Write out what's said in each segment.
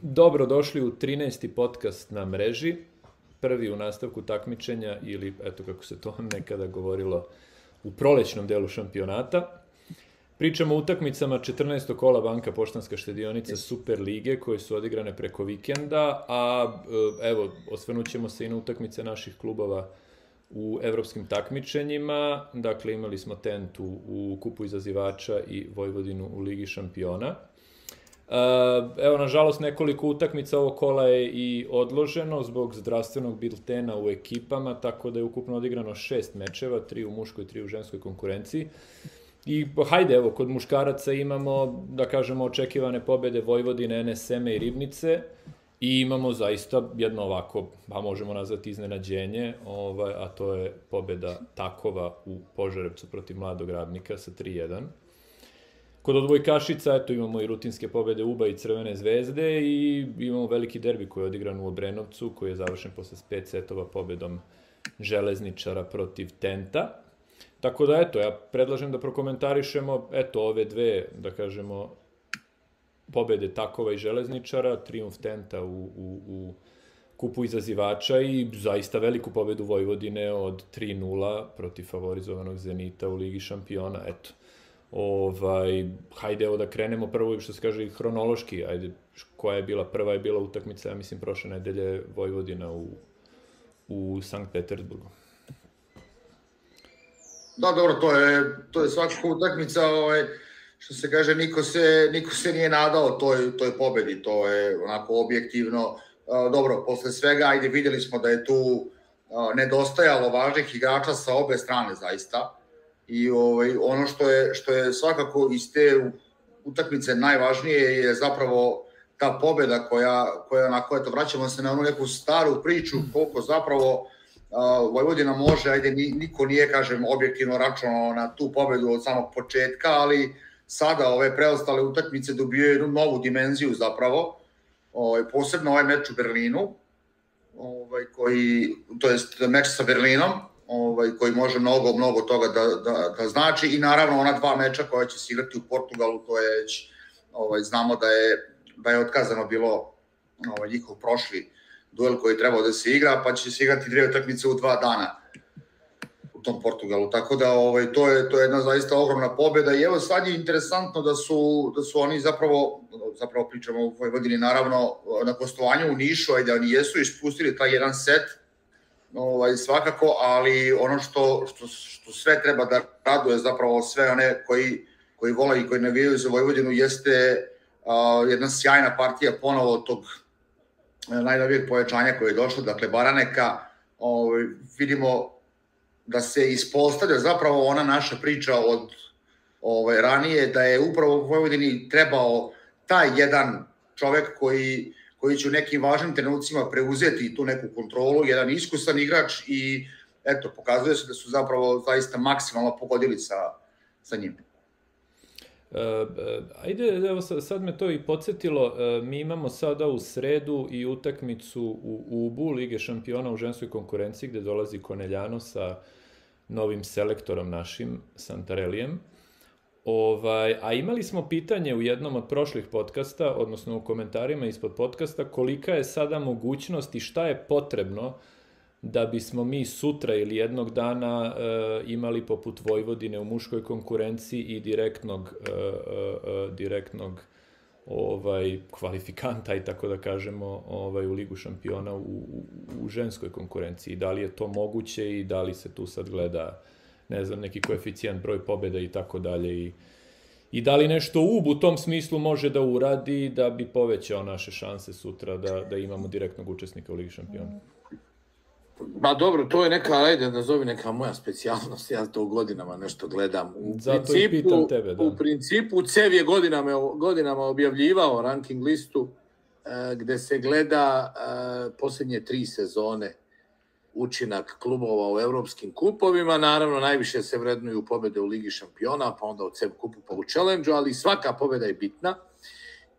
Dobro došli u 13. podcast na mreži, prvi u nastavku takmičenja ili, eto kako se to nekada govorilo, u prolećnom delu šampionata. Pričamo o utakmicama 14. kola Banka Poštanska štedionica Super Lige koje su odigrane preko vikenda, a e, evo, osvrnut ćemo se i na utakmice naših klubova u evropskim takmičenjima. Dakle, imali smo Tentu u Kupu izazivača i Vojvodinu u Ligi šampiona. Evo, nažalost, nekoliko utakmica ovog kola je i odloženo zbog zdravstvenog biltena u ekipama, tako da je ukupno odigrano šest mečeva, tri u muškoj tri u ženskoj konkurenciji. I hajde, evo, kod muškaraca imamo, da kažemo, očekivane pobede Vojvodine, NSM i Ribnice i imamo zaista jedno ovako, pa možemo nazvati iznenađenje, ovaj, a to je pobeda Takova u Požarevcu protiv mladog radnika sa 3-1. Kod odbojkašica, eto, imamo i rutinske pobede UBA i Crvene zvezde i imamo veliki derbi koji je odigran u Obrenovcu, koji je završen posle 5 setova pobedom železničara protiv Tenta. Tako da, eto, ja predlažem da prokomentarišemo, eto, ove dve, da kažemo, pobede Takova i Železničara, triumf Tenta u, u, u kupu izazivača i zaista veliku pobedu Vojvodine od 3-0 protiv favorizovanog Zenita u Ligi šampiona, eto Ovaj, hajde evo da krenemo prvo, što se kaže, hronološki, ajde, koja je bila prva je bila utakmica, ja mislim, prošle nedelje Vojvodina u, u Sankt Petersburgu. Da, dobro, to je, to je svakako utakmica, ovaj, što se kaže, niko se, niko se nije nadao toj, toj pobedi, to je onako objektivno. Dobro, posle svega, ajde, videli smo da je tu nedostajalo važnih igrača sa obe strane, zaista i ovaj, ono što je, što je svakako iz te utakmice najvažnije je zapravo ta pobeda koja, koja onako, eto, vraćamo se na onu neku staru priču, koliko zapravo uh, Vojvodina može, ajde, niko nije, kažem, objektivno računao na tu pobedu od samog početka, ali sada ove preostale utakmice dobijaju jednu novu dimenziju zapravo, ovaj, posebno ovaj meč u Berlinu, ovaj, koji, to jest meč sa Berlinom, ovaj, koji može mnogo, mnogo toga da, da, da znači i naravno ona dva meča koja će se igrati u Portugalu, to je već, ovaj, znamo da je, da je otkazano bilo ovaj, njihov prošli duel koji je trebao da se igra, pa će se igrati dve utakmice u dva dana u tom Portugalu. Tako da ovaj to je to je jedna zaista ogromna pobeda i evo sad je interesantno da su da su oni zapravo zapravo pričamo o Vojvodini naravno na gostovanju u Nišu, ajde oni jesu ispustili taj jedan set ovaj, svakako, ali ono što, što, što sve treba da raduje zapravo sve one koji, koji vole i koji navijaju za Vojvodinu jeste uh, jedna sjajna partija ponovo tog e, najnovijeg pojačanja koje je došlo, dakle Baraneka, ovaj, vidimo da se ispostavlja zapravo ona naša priča od ovaj, ranije, da je upravo u Vojvodini trebao taj jedan čovek koji koji će u nekim važnim trenucima preuzeti tu neku kontrolu, jedan iskusan igrač i eto, pokazuje se da su zapravo zaista maksimalno pogodili sa, sa njim. Uh, ajde, evo sad me to i podsjetilo, uh, mi imamo sada u sredu i utakmicu u UBU, Lige šampiona u ženskoj konkurenciji, gde dolazi Koneljano sa novim selektorom našim, Santarelijem. Ovaj, a imali smo pitanje u jednom od prošlih podcasta, odnosno u komentarima ispod podcasta, kolika je sada mogućnost i šta je potrebno da bismo mi sutra ili jednog dana e, imali poput Vojvodine u muškoj konkurenciji i direktnog, e, e, direktnog ovaj kvalifikanta i tako da kažemo ovaj u ligu šampiona u, u, u ženskoj konkurenciji. Da li je to moguće i da li se tu sad gleda ne znam, neki koeficijent, broj pobjeda i tako dalje i i da li nešto UB u tom smislu može da uradi da bi povećao naše šanse sutra da, da imamo direktnog učesnika u Ligi šampiona? Ma dobro, to je neka, ajde, nazovi neka moja specijalnost, ja to godinama nešto gledam. U Zato principu, i pitam tebe, da. U principu, CEV je godinama, godinama objavljivao ranking listu e, gde se gleda e, poslednje tri sezone učinak klubova u evropskim kupovima. Naravno, najviše se vrednuju pobede u Ligi šampiona, pa onda u CEP kupu pa u challenge ali svaka pobeda je bitna.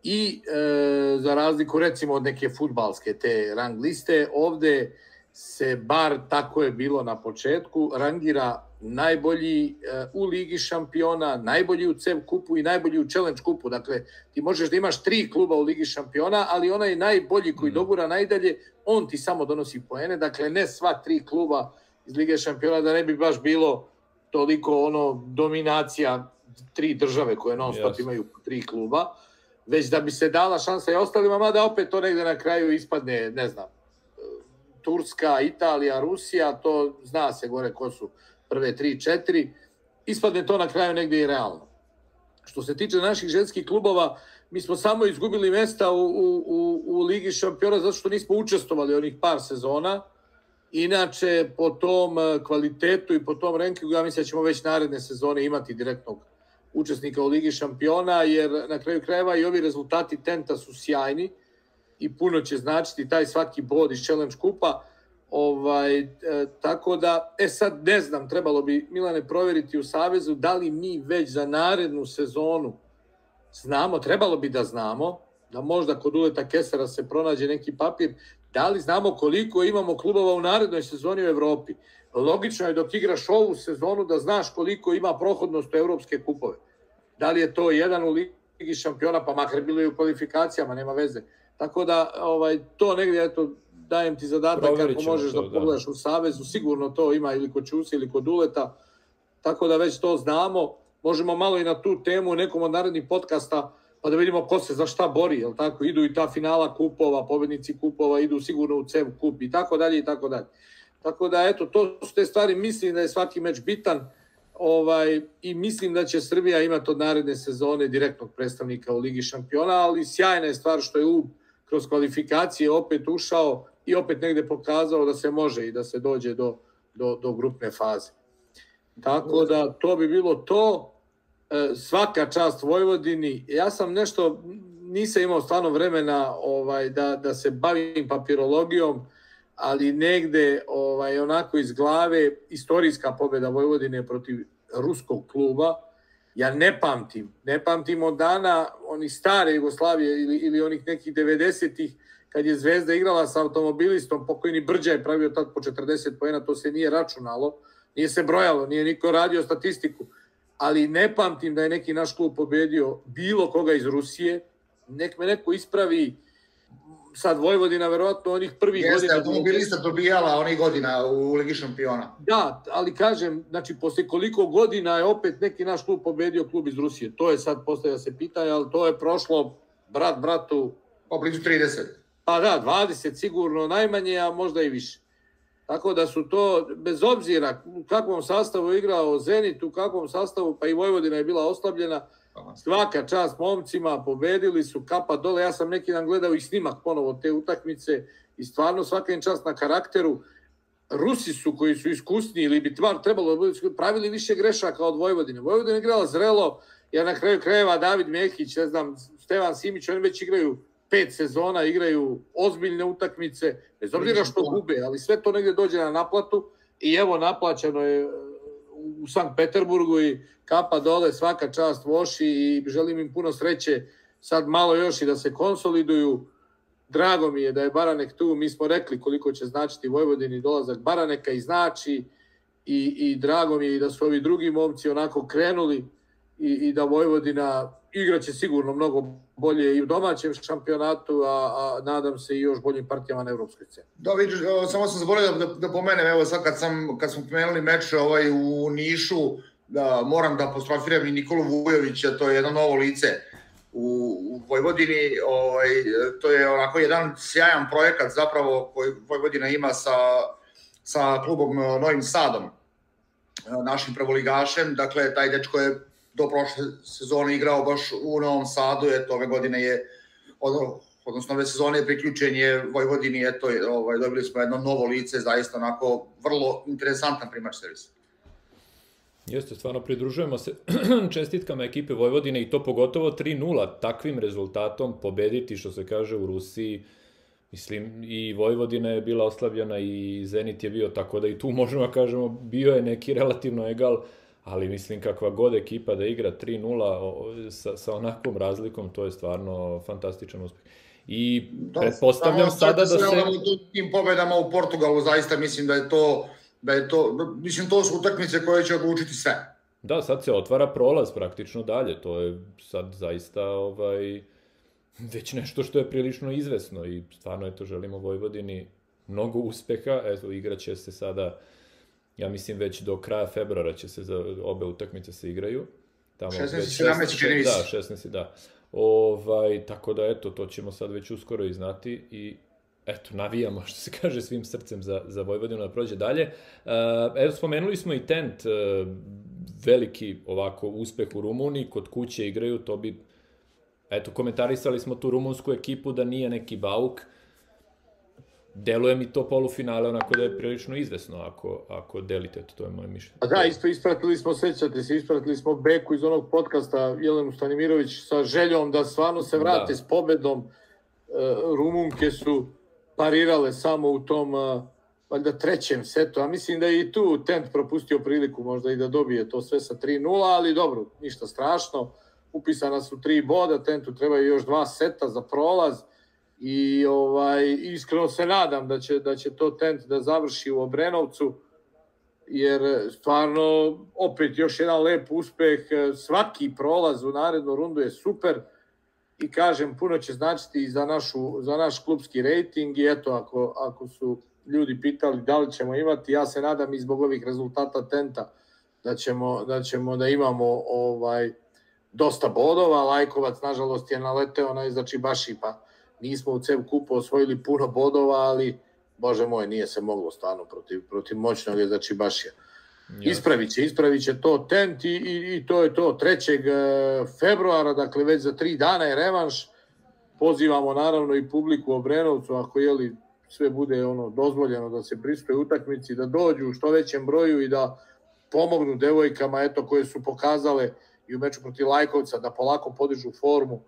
I e, za razliku recimo od neke futbalske te rang liste, ovde se bar tako je bilo na početku, rangira najbolji u Ligi šampiona, najbolji u CEV kupu i najbolji u Challenge kupu. Dakle, ti možeš da imaš tri kluba u Ligi šampiona, ali onaj najbolji koji mm. dogura najdalje, on ti samo donosi poene. Dakle, ne sva tri kluba iz Lige šampiona, da ne bi baš bilo toliko ono dominacija tri države koje non stop yes. imaju tri kluba, već da bi se dala šansa i ostalima, mada opet to negde na kraju ispadne, ne znam, Turska, Italija, Rusija, to zna se gore ko su prve tri, četiri, ispadne to na kraju negde i realno. Što se tiče naših ženskih klubova, mi smo samo izgubili mesta u, u, u, u Ligi šampiona zato što nismo učestvovali onih par sezona, Inače, po tom e, kvalitetu i po tom rankingu, ja mislim da ćemo već naredne sezone imati direktnog učesnika u Ligi šampiona, jer na kraju krajeva i ovi rezultati Tenta su sjajni i puno će značiti taj svaki bod iz Challenge kupa. Ovaj, e, tako da, e sad ne znam, trebalo bi Milane proveriti u Savezu da li mi već za narednu sezonu znamo, trebalo bi da znamo, da možda kod Uleta Kesera se pronađe neki papir, Da li znamo koliko imamo klubova u narednoj sezoni u Evropi? Logično je dok igraš ovu sezonu da znaš koliko ima prohodnost u evropske kupove. Da li je to jedan u Ligi šampiona, pa makar bilo i u kvalifikacijama, nema veze. Tako da ovaj, to negdje, eto, dajem ti zadatak kako možeš to, da, da pogledaš u Savezu, sigurno to ima ili kod Čusi ili kod Uleta, tako da već to znamo. Možemo malo i na tu temu u nekom od narednih podcasta pa da vidimo ko se za šta bori, jel tako? Idu i ta finala kupova, pobednici kupova, idu sigurno u CEV kup i tako dalje i tako dalje. Tako da, eto, to su te stvari, mislim da je svaki meč bitan ovaj, i mislim da će Srbija imati od naredne sezone direktnog predstavnika u Ligi šampiona, ali sjajna je stvar što je u kroz kvalifikacije opet ušao i opet negde pokazao da se može i da se dođe do, do, do grupne faze. Tako da to bi bilo to. E, svaka čast Vojvodini. Ja sam nešto, nisam imao stvarno vremena ovaj, da, da se bavim papirologijom, ali negde ovaj, onako iz glave istorijska pobeda Vojvodine protiv ruskog kluba, ja ne pamtim, ne pamtim od dana oni stare Jugoslavije ili, ili onih nekih 90-ih, kad je Zvezda igrala sa automobilistom, pokojni Brđa je pravio tad po 40 pojena, to se nije računalo, nije se brojalo, nije niko radio statistiku ali ne pamtim da je neki naš klub pobedio bilo koga iz Rusije. Nek me neko ispravi, sad Vojvodina verovatno onih prvih Jeste, godina... Jeste, automobilista dobijala onih godina u Ligi šampiona. Da, ali kažem, znači, posle koliko godina je opet neki naš klub pobedio klub iz Rusije. To je sad, postavlja se pitanje, ali to je prošlo brat bratu... Pa blizu 30. Pa da, 20 sigurno najmanje, a možda i više. Tako da su to, bez obzira u kakvom sastavu igrao Zenit, u kakvom sastavu, pa i Vojvodina je bila oslabljena, svaka čast momcima, pobedili su, kapa dole, ja sam neki dan gledao i snimak ponovo te utakmice i stvarno svaka im čast na karakteru. Rusi su koji su iskusni ili bi tvar trebalo da budu pravili više grešaka od Vojvodine. Vojvodina je igrala zrelo, ja na kraju krajeva David Mehić, ne znam, Stevan Simić, oni već igraju pet sezona igraju ozbiljne utakmice, bez obzira što gube, ali sve to negde dođe na naplatu i evo naplaćeno je uh, u Sankt Peterburgu i kapa dole svaka čast Voši i želim im puno sreće. Sad malo još i da se konsoliduju. Drago mi je da je Baranek tu, mi smo rekli koliko će značiti Vojvodini dolazak Baraneka i znači i, i drago mi je i da su ovi drugi momci onako krenuli i, i da Vojvodina igraće sigurno mnogo bolje i u domaćem šampionatu, a, a nadam se i još boljim partijama na evropskoj sceni. Da, vidiš, samo sam zaboravio da, da pomenem, evo sad kad, sam, kad smo pomenuli meč ovaj, u Nišu, da moram da apostrofiram i Nikolu Vujovića, to je jedno novo lice u, u Vojvodini, ovaj, to je onako jedan sjajan projekat zapravo koji Vojvodina ima sa, sa klubom Novim Sadom, našim prvoligašem, dakle taj dečko je do prošle sezone igrao baš u Novom Sadu, eto, ove godine je, odnosno ove sezone priključen je Vojvodini, eto, ovaj, dobili smo jedno novo lice, zaista onako vrlo interesantan primač servis. Jeste, stvarno pridružujemo se čestitkama ekipe Vojvodine i to pogotovo 3-0 takvim rezultatom pobediti, što se kaže u Rusiji, Mislim, i Vojvodina je bila oslabljena i Zenit je bio, tako da i tu možemo da kažemo, bio je neki relativno egal, ali mislim kakva god ekipa da igra 3-0 sa, sa onakvom razlikom, to je stvarno fantastičan uspeh. I da, pretpostavljam sada da se... U tim pobedama u Portugalu zaista mislim da je to da je to, mislim, to su utakmice koje će odlučiti sve. Da, sad se otvara prolaz praktično dalje, to je sad zaista ovaj, već nešto što je prilično izvesno i stvarno je to želimo Vojvodini mnogo uspeha, eto igraće se sada ja mislim već do kraja februara će se za obe utakmice se igraju. Tamo 16 i 17 čini Da, 16 da. Ovaj, tako da, eto, to ćemo sad već uskoro i znati i eto, navijamo, što se kaže, svim srcem za, za Vojvodinu da prođe dalje. Uh, evo, spomenuli smo i Tent, uh, veliki ovako uspeh u Rumuniji, kod kuće igraju, to bi, eto, komentarisali smo tu rumunsku ekipu da nije neki bauk, deluje mi to polufinale onako da je prilično izvesno ako, ako delite to, je moje mišljenje. A da, isp ispratili smo, sećate se, ispratili smo Beku iz onog podcasta Jelenu Stanimirović sa željom da stvarno se vrate da. s pobedom. E, Rumunke su parirale samo u tom e, valjda trećem setu, a mislim da je i tu Tent propustio priliku možda i da dobije to sve sa 3-0, ali dobro, ništa strašno. Upisana su tri boda, Tentu trebaju još dva seta za prolaz i ovaj iskreno se nadam da će da će to tent da završi u Obrenovcu jer stvarno opet još jedan lep uspeh. Svaki prolaz u narednu rundu je super. I kažem puno će značiti i za našu za naš klubski rejting. I eto ako ako su ljudi pitali da li ćemo imati ja se nadam i zbog ovih rezultata tenta da ćemo da ćemo da imamo ovaj dosta bodova. Lajkovac nažalost je naleteo na baš i pa nismo u CEV kupu osvojili puno bodova, ali bože moj, nije se moglo stvarno protiv, protiv moćnog, znači baš je. Ispravit će, ispravit će to tent i, i, i to je to 3. E, februara, dakle već za tri dana je revanš. Pozivamo naravno i publiku u Obrenovcu, ako je li sve bude ono dozvoljeno da se pristoje utakmici, da dođu u što većem broju i da pomognu devojkama eto koje su pokazale i u meču protiv Lajkovca da polako podižu formu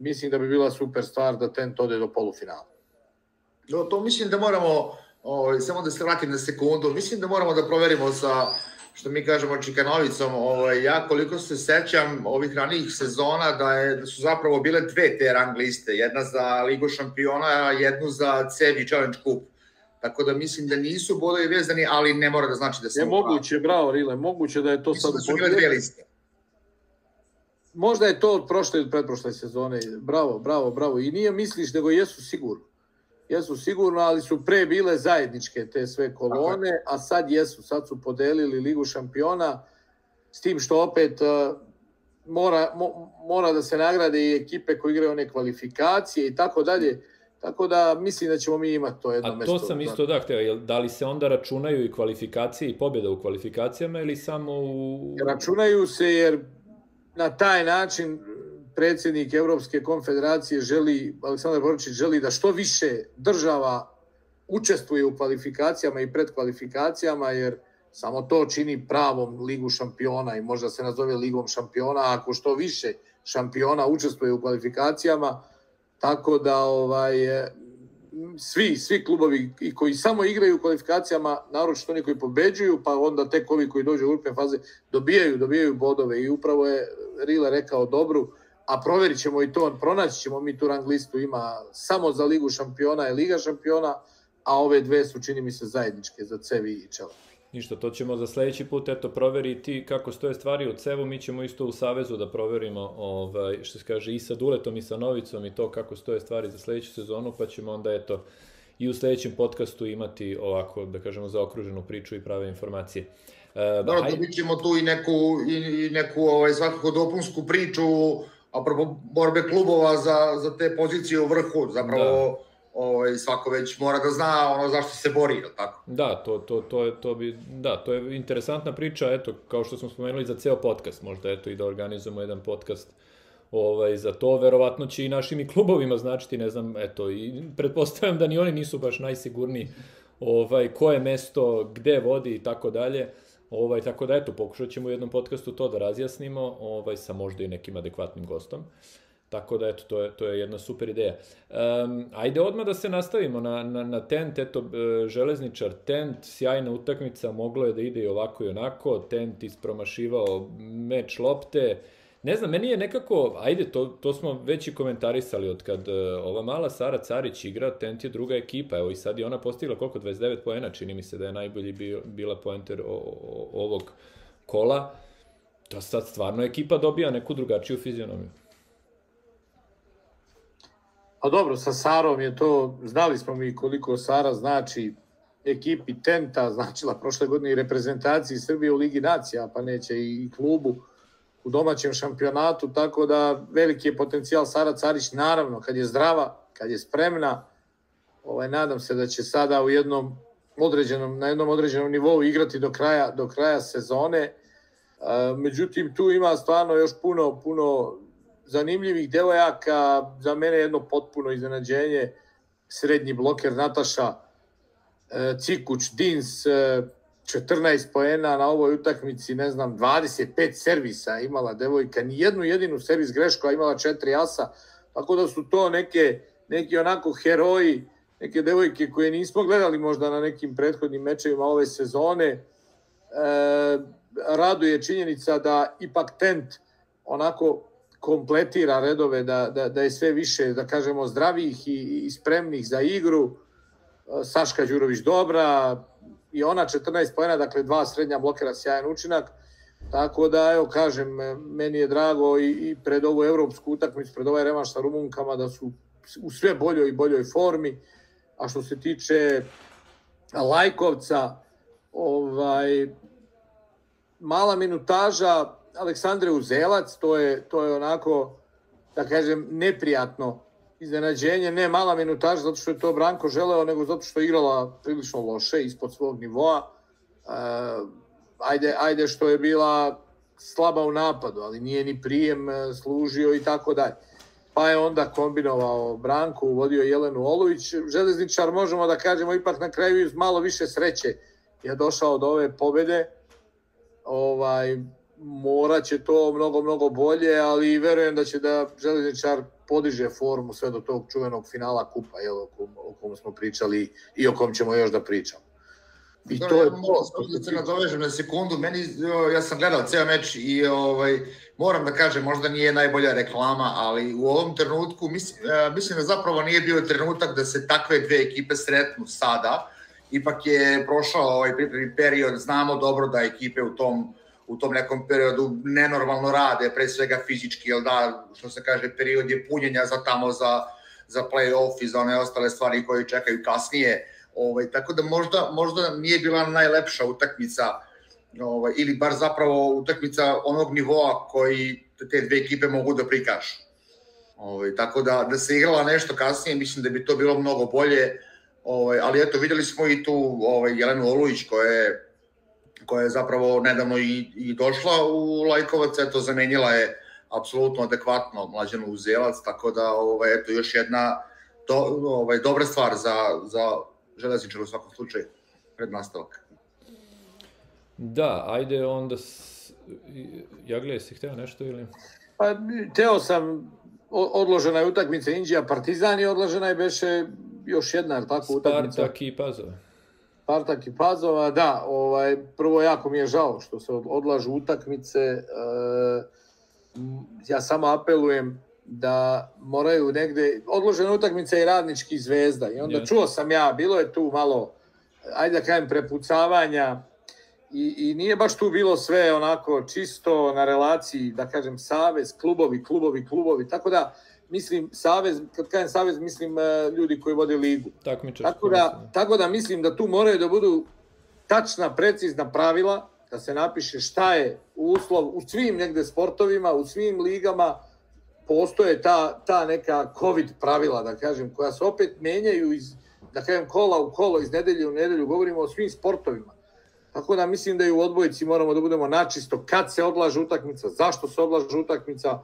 mislim da bi bila super stvar da Tent ode do polufinala. No, to mislim da moramo, ovaj, samo da se vratim na sekundu, mislim da moramo da proverimo sa, što mi kažemo, Čikanovicom, ovaj, ja koliko se sećam ovih ranijih sezona, da, je, da su zapravo bile dve te rang liste, jedna za Ligu šampiona, jednu za CEVI Challenge Cup. Tako da mislim da nisu bodovi vezani, ali ne mora da znači da se... Je moguće, bravo Rile, moguće da je to mislim sad... Mislim da su bile dve liste možda je to od prošle ili pretprošle sezone. Bravo, bravo, bravo. I nije misliš, nego jesu sigurno. Jesu sigurno, ali su pre bile zajedničke te sve kolone, a sad jesu. Sad su podelili Ligu šampiona, s tim što opet uh, mora, mo, mora da se nagrade i ekipe koje igraju one kvalifikacije i tako dalje. Tako da mislim da ćemo mi imati to jedno mesto. A to sam isto da hteo, da li se onda računaju i kvalifikacije i pobjeda u kvalifikacijama ili samo u... Računaju se jer na taj način predsjednik Evropske konfederacije želi, Aleksandar Boričić želi da što više država učestvuje u kvalifikacijama i predkvalifikacijama, jer samo to čini pravom ligu šampiona i možda se nazove ligom šampiona ako što više šampiona učestvuje u kvalifikacijama, tako da ovaj svi, svi klubovi i koji samo igraju u kvalifikacijama, naročito oni koji pobeđuju, pa onda tek ovi koji dođu u grupne faze, dobijaju, dobijaju bodove i upravo je Rile rekao dobru, a proverit ćemo i to, pronaći ćemo mi tu rang listu, ima samo za Ligu šampiona i Liga šampiona, a ove dve su, čini mi se, zajedničke za Cevi i Čela. Ništa, to ćemo za sledeći put eto proveriti kako stoje stvari u Cevu, mi ćemo isto u Savezu da proverimo ovaj, što se kaže i sa Duletom i sa Novicom i to kako stoje stvari za sledeću sezonu, pa ćemo onda eto i u sledećem podcastu imati ovako, da kažemo, zaokruženu priču i prave informacije. E, Dobro, dobit ćemo tu i neku, i, i neku ovaj, svakako dopunsku priču apropo borbe klubova za, za te pozicije u vrhu, zapravo da ovaj, svako već mora da zna ono zašto se bori, ili tako? Da, to, to, to, je, to bi, da, to je interesantna priča, eto, kao što smo spomenuli za ceo podcast, možda eto i da organizujemo jedan podcast ovaj, za to, verovatno će i našim i klubovima značiti, ne znam, eto, i pretpostavljam da ni oni nisu baš najsigurniji ovaj, koje mesto, gde vodi i tako dalje. Ovaj, tako da, eto, pokušat ćemo u jednom podcastu to da razjasnimo, ovaj, sa možda i nekim adekvatnim gostom. Tako da, eto, to je, to je jedna super ideja. Um, ajde odmah da se nastavimo na, na, na Tent, eto, e, železničar Tent, sjajna utakmica, moglo je da ide i ovako i onako, Tent ispromašivao meč lopte, Ne znam, meni je nekako, ajde, to, to smo već i komentarisali od kad uh, ova mala Sara Carić igra, Tent je druga ekipa, evo i sad je ona postigla koliko, 29 poena, čini mi se da je najbolji bio, bila poenter o, o, ovog kola. To sad stvarno ekipa dobija neku drugačiju fizionomiju. A dobro, sa Sarom je to, znali smo mi koliko Sara znači ekipi Tenta, značila prošle godine i reprezentaciji Srbije u Ligi nacija, pa neće i klubu u domaćem šampionatu, tako da veliki je potencijal Sara Carić, naravno, kad je zdrava, kad je spremna, ovaj, nadam se da će sada u jednom određenom, na jednom određenom nivou igrati do kraja, do kraja sezone. E, međutim, tu ima stvarno još puno, puno zanimljivih devojaka, za mene jedno potpuno iznenađenje, srednji bloker Nataša e, Cikuć, Dins, e, 14 poena na ovoj utakmici, ne znam, 25 servisa imala devojka, ni jednu jedinu servis grešku, a imala četiri asa, tako da su to neke, neki onako heroji, neke devojke koje nismo gledali možda na nekim prethodnim mečevima ove sezone. E, raduje činjenica da ipak Tent onako kompletira redove, da, da, da je sve više, da kažemo, zdravih i, i spremnih za igru. E, Saška Đurović dobra, i ona 14 pojena, dakle dva srednja blokera, sjajan učinak. Tako da, evo, kažem, meni je drago i, i pred ovu evropsku utakmicu, pred ovaj revanš sa Rumunkama, da su u sve boljoj i boljoj formi. A što se tiče Lajkovca, ovaj, mala minutaža Aleksandre Uzelac, to je, to je onako, da kažem, neprijatno iznenađenje, ne mala minutaža zato što je to Branko želeo, nego zato što je igrala prilično loše, ispod svog nivoa. E, ajde, ajde što je bila slaba u napadu, ali nije ni prijem e, služio i tako dalje. Pa je onda kombinovao Branko, uvodio Jelenu Olović. Železničar, možemo da kažemo, ipak na kraju iz malo više sreće je došao do ove pobede. Ovaj, moraće to mnogo, mnogo bolje, ali verujem da će da Železničar podiže formu sve do tog čuvenog finala kupa, jel, o, kom, o kom smo pričali i o kom ćemo još da pričamo. I da, to ja je to. Da se nadovežem na sekundu, meni, ja sam gledao ceo meč i ovaj, moram da kažem, možda nije najbolja reklama, ali u ovom trenutku, mislim, e, mislim da zapravo nije bio trenutak da se takve dve ekipe sretnu sada, ipak je prošao ovaj pripremni period, znamo dobro da ekipe u tom u tom nekom periodu nenormalno rade, pre svega fizički, jel da, što se kaže, period je punjenja za tamo za, za play-off i za one ostale stvari koje čekaju kasnije. Ovaj, tako da možda, možda nije bila najlepša utakmica ovaj, ili bar zapravo utakmica onog nivoa koji te dve ekipe mogu da prikažu. Ovaj, tako da, da se igrala nešto kasnije, mislim da bi to bilo mnogo bolje, ovaj, ali eto, videli smo i tu ovaj, Jelenu Olujić koja je koja je zapravo nedavno i, i došla u Lajkovac, eto, zamenila je apsolutno adekvatno mlađanu Uzelac, tako da, ovaj, eto, još jedna do, ovaj, dobra stvar za, za železničar u svakom slučaju pred nastavak. Da, ajde onda, s... Jagle, si hteo nešto ili? Pa, teo sam, odložena je utakmica Indija Partizan i odložena je beše još jedna, tako, utakmica? Spartak i Pazove. Spartak i Pazova, da, ovaj, prvo jako mi je žao što se odlažu utakmice. E, ja samo apelujem da moraju negde, odložena utakmica i radnički zvezda. I onda yes. čuo sam ja, bilo je tu malo, ajde da kažem, prepucavanja i, i nije baš tu bilo sve onako čisto na relaciji, da kažem, savez, klubovi, klubovi, klubovi. Tako da, mislim savez, kad kažem savez, mislim e, ljudi koji vode ligu. Takmičar. Tako da, tako da mislim da tu moraju da budu tačna, precizna pravila, da se napiše šta je uslov u svim negde sportovima, u svim ligama, postoje ta, ta neka COVID pravila, da kažem, koja se opet menjaju iz, da kažem, kola u kolo, iz nedelje u nedelju, govorimo o svim sportovima. Tako da mislim da i u odbojici moramo da budemo načisto kad se odlaže utakmica, zašto se odlaže utakmica,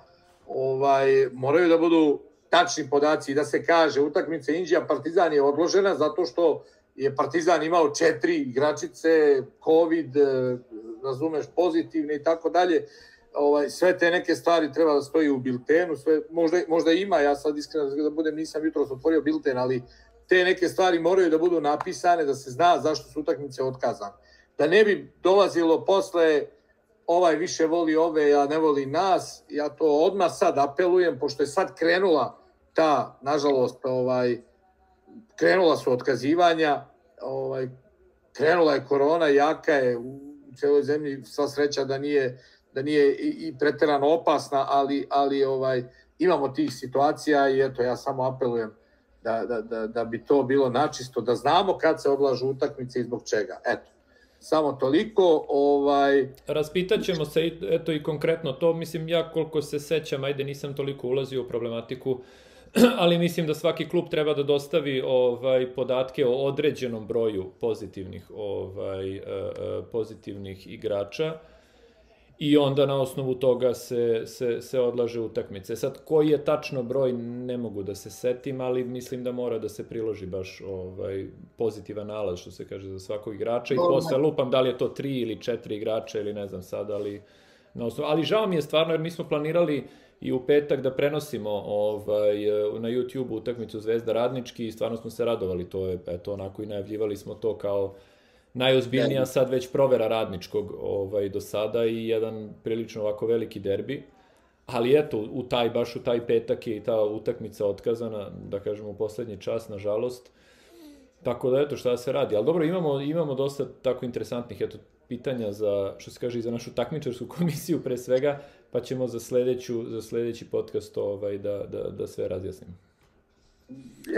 ovaj, moraju da budu tačni podaci da se kaže utakmica Indija Partizan je odložena zato što je Partizan imao četiri igračice, COVID, e, razumeš, pozitivne i tako dalje. Ovaj, sve te neke stvari treba da stoji u biltenu, sve, možda, možda ima, ja sad iskreno da budem, nisam jutro otvorio bilten, ali te neke stvari moraju da budu napisane, da se zna zašto su utakmice otkazane. Da ne bi dolazilo posle ovaj više voli ove, ja ne voli nas. Ja to odmah sad apelujem, pošto je sad krenula ta, nažalost, ovaj, krenula su otkazivanja, ovaj, krenula je korona, jaka je u celoj zemlji, sva sreća da nije, da nije i, i preterano opasna, ali, ali ovaj, imamo tih situacija i eto, ja samo apelujem da, da, da, da bi to bilo načisto, da znamo kad se odlažu utakmice i zbog čega. Eto, samo toliko. Ovaj... Raspitaćemo se, eto i konkretno to, mislim, ja koliko se sećam, ajde nisam toliko ulazio u problematiku, ali mislim da svaki klub treba da dostavi ovaj podatke o određenom broju pozitivnih ovaj uh, pozitivnih igrača i onda na osnovu toga se, se, se odlaže utakmice. Sad, koji je tačno broj, ne mogu da se setim, ali mislim da mora da se priloži baš ovaj, pozitivan nalaz, što se kaže, za svakog igrača i posle lupam da li je to tri ili četiri igrača ili ne znam sad, ali na osnovu. Ali žao mi je stvarno, jer mi smo planirali i u petak da prenosimo ovaj, na YouTube utakmicu Zvezda Radnički i stvarno smo se radovali, to je, eto, onako i najavljivali smo to kao najozbiljnija sad već provera radničkog ovaj, do sada i jedan prilično ovako veliki derbi. Ali eto, u taj, baš u taj petak je i ta utakmica otkazana, da kažemo, u poslednji čas, nažalost. Tako da, eto, šta se radi. Ali dobro, imamo, imamo dosta tako interesantnih, eto, pitanja za, što se kaže, i za našu takmičarsku komisiju pre svega, pa ćemo za sledeću, za sledeći podcast ovaj, da, da, da sve razjasnimo.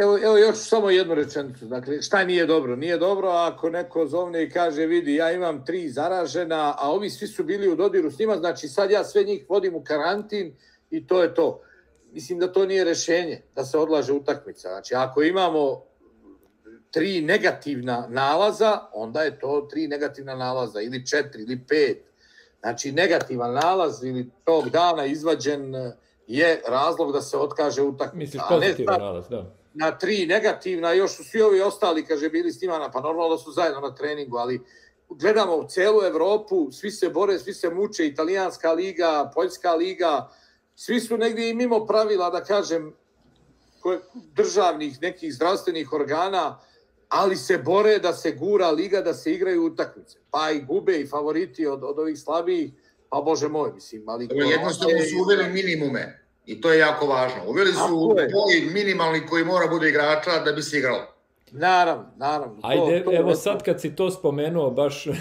Evo, evo još samo jednu rečenicu. Dakle, šta nije dobro? Nije dobro ako neko zovne i kaže, vidi, ja imam tri zaražena, a ovi svi su bili u dodiru s njima, znači sad ja sve njih vodim u karantin i to je to. Mislim da to nije rešenje, da se odlaže utakmica. Znači, ako imamo tri negativna nalaza, onda je to tri negativna nalaza, ili četiri, ili pet. Znači, negativan nalaz ili tog dana izvađen je razlog da se otkaže utakmica. Misliš pozitivan nalaz, da. Na tri negativna, još su svi ovi ostali, kaže, bili s njima, pa normalno da su zajedno na treningu, ali gledamo celu Evropu, svi se bore, svi se muče, italijanska liga, poljska liga, svi su negdje i mimo pravila, da kažem, državnih nekih zdravstvenih organa, ali se bore da se gura liga, da se igraju utakmice. Pa i gube i favoriti od, od ovih slabijih, pa bože moj, mislim, ali... Dobro, jednostavno su uveli minimume i to je jako važno. Uveli su broj minimalni koji mora bude igrača da bi se igralo. Naravno, naravno. Ajde, to, to, evo sad kad si to spomenuo, baš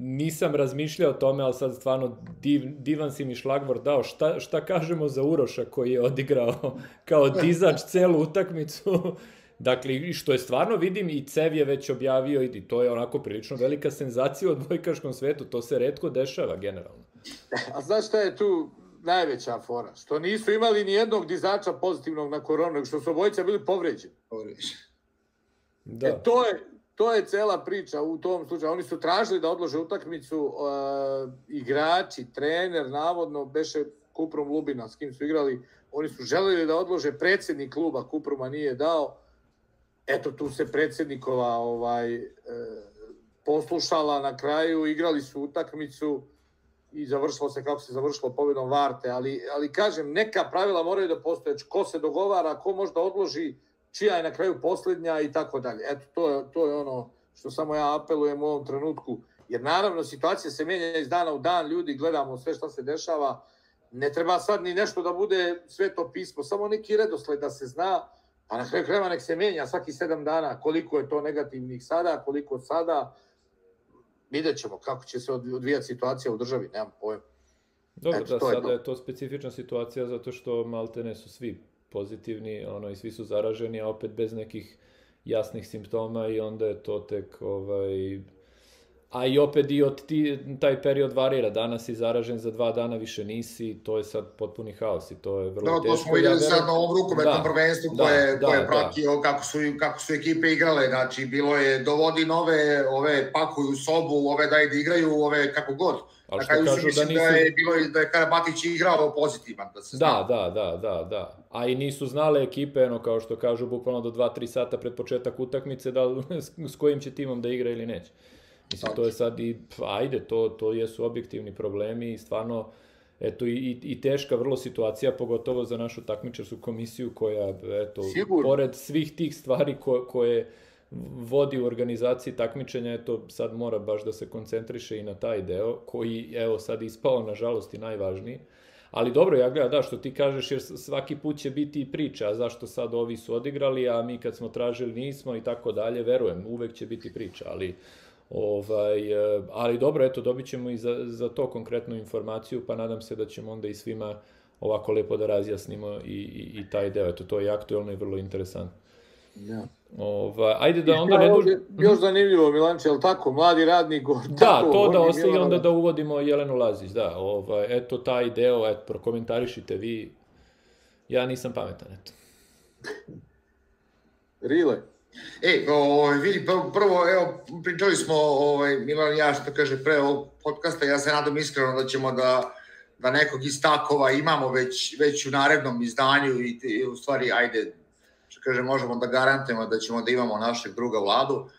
nisam razmišljao o tome, ali sad stvarno div, divan si mi šlagvor dao. Šta, šta kažemo za Uroša koji je odigrao kao dizač celu utakmicu Dakle, što je stvarno, vidim, i Cev je već objavio i to je onako prilično velika senzacija u odbojkaškom svetu, to se redko dešava generalno. A znaš šta je tu najveća fora? Što nisu imali ni jednog dizača pozitivnog na koronu, što su obojica bili povređeni. Povređeni. Da. E, to je, to je cela priča u tom slučaju. Oni su tražili da odlože utakmicu uh, igrači, trener, navodno, beše Kuprom Lubina s kim su igrali. Oni su želeli da odlože, predsednik kluba Kupruma nije dao eto tu se predsednikova ovaj e, poslušala na kraju, igrali su utakmicu i završilo se kako se završilo pobedom Varte, ali, ali kažem, neka pravila moraju da postoje, ko se dogovara, ko možda odloži, čija je na kraju poslednja i tako dalje. Eto, to je, to je ono što samo ja apelujem u ovom trenutku, jer naravno situacija se menja iz dana u dan, ljudi gledamo sve šta se dešava, ne treba sad ni nešto da bude sveto pismo, samo neki redosled da se zna, A na kraju krajeva nek se menja svaki sedam dana koliko je to negativnih sada, koliko sada. Vidjet ćemo kako će se odvijati situacija u državi, nemam pojem. Dobro, Eto, da, sada je, to. je to specifična situacija zato što maltene su svi pozitivni, ono i svi su zaraženi, a opet bez nekih jasnih simptoma i onda je to tek ovaj A i opet i od ti, taj period varira. Danas si zaražen, za dva dana više nisi, to je sad potpuni haos i to je vrlo da, teško. Da, to smo vidjeli ja sad na ovom rukometnom da, prvenstvu da, koje, da, koje da. pratio da. kako, su, kako su ekipe igrale. Znači, bilo je dovodi nove, ove pakuju sobu, ove daj da igraju, ove kako god. Ali kraju kažu da, nisu... da je bilo da je Karabatić igrao pozitivan, da se. Da, da, da, da, da. A i nisu znale ekipe, eno, kao što kažu, bukvalno do 2-3 sata pred početak utakmice, da, s kojim će timom da igra ili neće. Mislim, to je sad i, ajde, to, to jesu objektivni problemi i stvarno, eto, i, i teška vrlo situacija, pogotovo za našu takmičarsku komisiju koja, eto, Sigur. pored svih tih stvari ko, koje vodi u organizaciji takmičenja, eto sad mora baš da se koncentriše i na taj deo, koji evo sad ispao nažalost i najvažniji. Ali dobro, ja gledam, da, što ti kažeš, jer svaki put će biti i priča, a zašto sad ovi su odigrali, a mi kad smo tražili nismo i tako dalje, verujem, uvek će biti priča, ali Ovaj, e, ali dobro, eto, dobit ćemo i za, za to konkretnu informaciju, pa nadam se da ćemo onda i svima ovako lepo da razjasnimo i, i, i taj deo. Eto, to je aktuelno i vrlo interesantno. Ja. Ova, ajde da onda ne duže... Još zanimljivo, Milanče, je tako? Mladi radnik... Da, tako, to da ostaje i onda da uvodimo Jelenu Lazić, da. Ova, eto, taj deo, eto, prokomentarišite vi. Ja nisam pametan, eto. Rile. E, ovaj, vidi, prvo, evo, pričali smo, ovaj, Milan ja, što kaže, pre ovog podcasta, ja se nadam iskreno da ćemo da, da nekog iz takova imamo već, već u narednom izdanju i, i u stvari, ajde, što kaže, možemo da garantujemo da ćemo da imamo našeg druga vladu.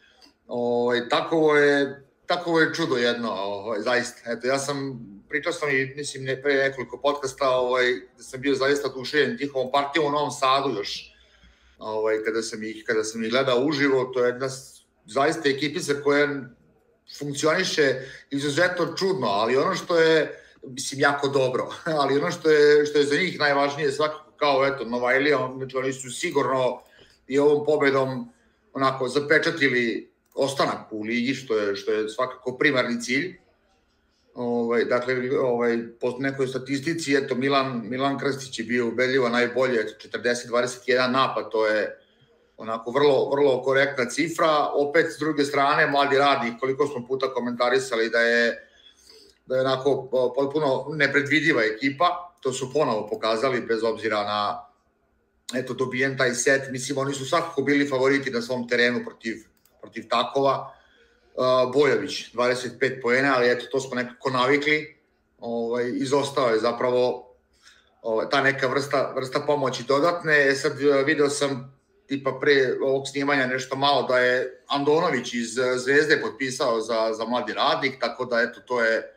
Ovaj, takovo je, takovo je čudo jedno, ovaj, zaista. Eto, ja sam, pričao sam i, mislim, ne, pre nekoliko podcasta, ovaj, da sam bio zaista oduševljen njihovom partijom u Novom Sadu još, ovaj, kada, sam ih, kada sam ih gledao uživo, to je jedna zaista ekipica koja funkcioniše izuzetno čudno, ali ono što je, mislim, jako dobro, ali ono što je, što je za njih najvažnije svakako kao, eto, Novajlija, znači oni su sigurno i ovom pobedom onako zapečatili ostanak u ligi, što je, što je svakako primarni cilj. Ovaj, dakle, ovaj, po nekoj statistici, eto, Milan, Milan Krstić je bio ubedljivo najbolje, 40-21 napad, to je onako vrlo, vrlo korektna cifra. Opet, s druge strane, mladi radi, koliko smo puta komentarisali da je, da je onako potpuno nepredvidiva ekipa, to su ponovo pokazali, bez obzira na eto, dobijen taj set. Mislim, oni su svakako bili favoriti na svom terenu protiv, protiv takova Bojović 25 poena, ali eto to smo nekako navikli. Ovaj izostao je zapravo ovaj ta neka vrsta vrsta pomoći dodatne. E, sad e, video sam tipa pre ovog snimanja nešto malo da je Andonović iz Zvezde potpisao za za mladi radnik, tako da eto to je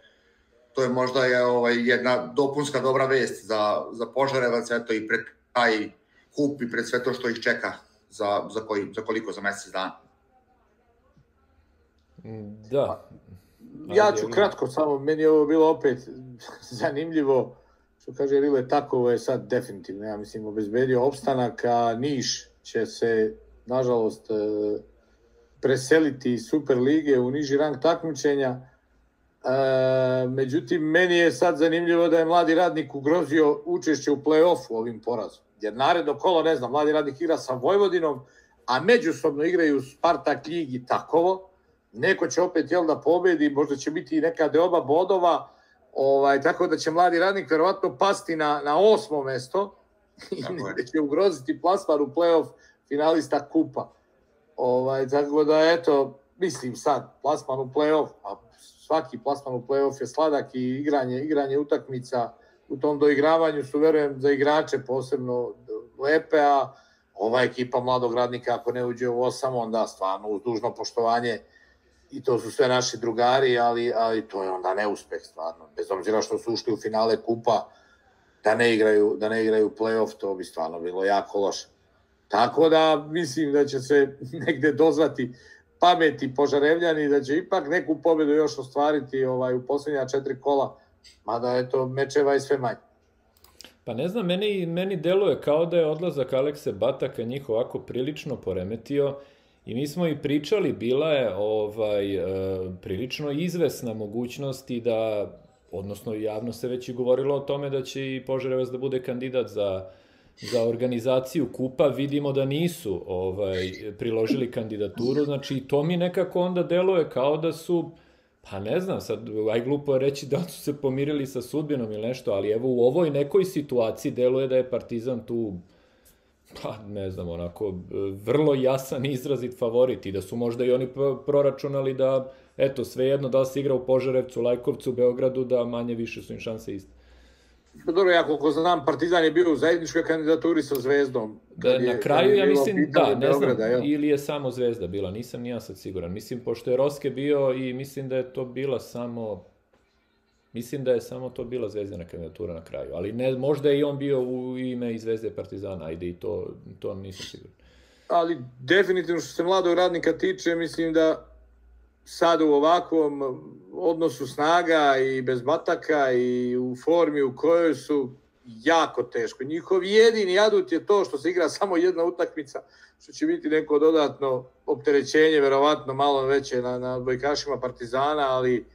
to je možda je ovaj jedna dopunska dobra vest za za Požarevac eto i pred taj kup i pred sve to što ih čeka za za koji za koliko za mesec dana. Da. Pa, ja ću kratko samo, meni je ovo bilo opet zanimljivo, što kaže Rile, tako je sad definitivno, ja mislim, obezbedio opstanak, a Niš će se, nažalost, e, preseliti iz Super lige u niži rang takmičenja. E, međutim, meni je sad zanimljivo da je mladi radnik ugrozio učešće u play-offu ovim porazom. Jer naredno kolo, ne znam, mladi radnik igra sa Vojvodinom, a međusobno igraju Spartak Ligi Takovo, neko će opet jel da pobedi, možda će biti i neka deoba bodova, ovaj, tako da će mladi radnik verovatno pasti na, na osmo mesto i da će ugroziti plasman u playoff finalista kupa. Ovaj, tako da, eto, mislim sad, plasman u playoff, a svaki plasman u playoff je sladak i igranje, igranje utakmica u tom doigravanju su, verujem, za igrače posebno lepe, a ova ekipa mladog radnika ako ne uđe u osam, onda stvarno uz dužno poštovanje i to su sve naši drugari, ali, ali to je onda neuspeh stvarno. Bez obzira što su ušli u finale kupa, da ne igraju, da ne igraju play-off, to bi stvarno bilo jako loše. Tako da mislim da će se negde dozvati pameti požarevljani da će ipak neku pobedu još ostvariti ovaj u poslednja četiri kola, mada je to mečeva i sve manje. Pa ne znam, meni, meni deluje kao da je odlazak Alekse Bataka njih ovako prilično poremetio I mi smo i pričali, bila je ovaj, e, prilično izvesna mogućnost i da, odnosno javno se već i govorilo o tome da će i Požarevac da bude kandidat za, za organizaciju kupa, vidimo da nisu ovaj, priložili kandidaturu, znači to mi nekako onda deluje kao da su, pa ne znam, sad, aj glupo je reći da su se pomirili sa sudbinom ili nešto, ali evo u ovoj nekoj situaciji deluje da je Partizan tu pa ne znam, onako, vrlo jasan izrazit favorit i da su možda i oni proračunali da, eto, svejedno da li se igra u Požarevcu, Lajkovcu, Beogradu, da manje više su im šanse iste. Pa dobro, ja koliko znam, Partizan je bio u zajedničkoj kandidaturi sa Zvezdom. Da, je, na kraju, ja mislim, da, ne Beograda, znam, ja. ili je samo Zvezda bila, nisam ni ja sad siguran. Mislim, pošto je Roske bio i mislim da je to bila samo Mislim da je samo to bila zvezdana kandidatura na kraju, ali ne, možda je i on bio u ime i Zvezde Partizana, ajde i to, to nisam siguran. ali definitivno što se mladog radnika tiče, mislim da sad u ovakvom odnosu snaga i bez bataka i u formi u kojoj su jako teško. Njihov jedini adut je to što se igra samo jedna utakmica, što će biti neko dodatno opterećenje, verovatno malo veće na, na bojkašima Partizana, ali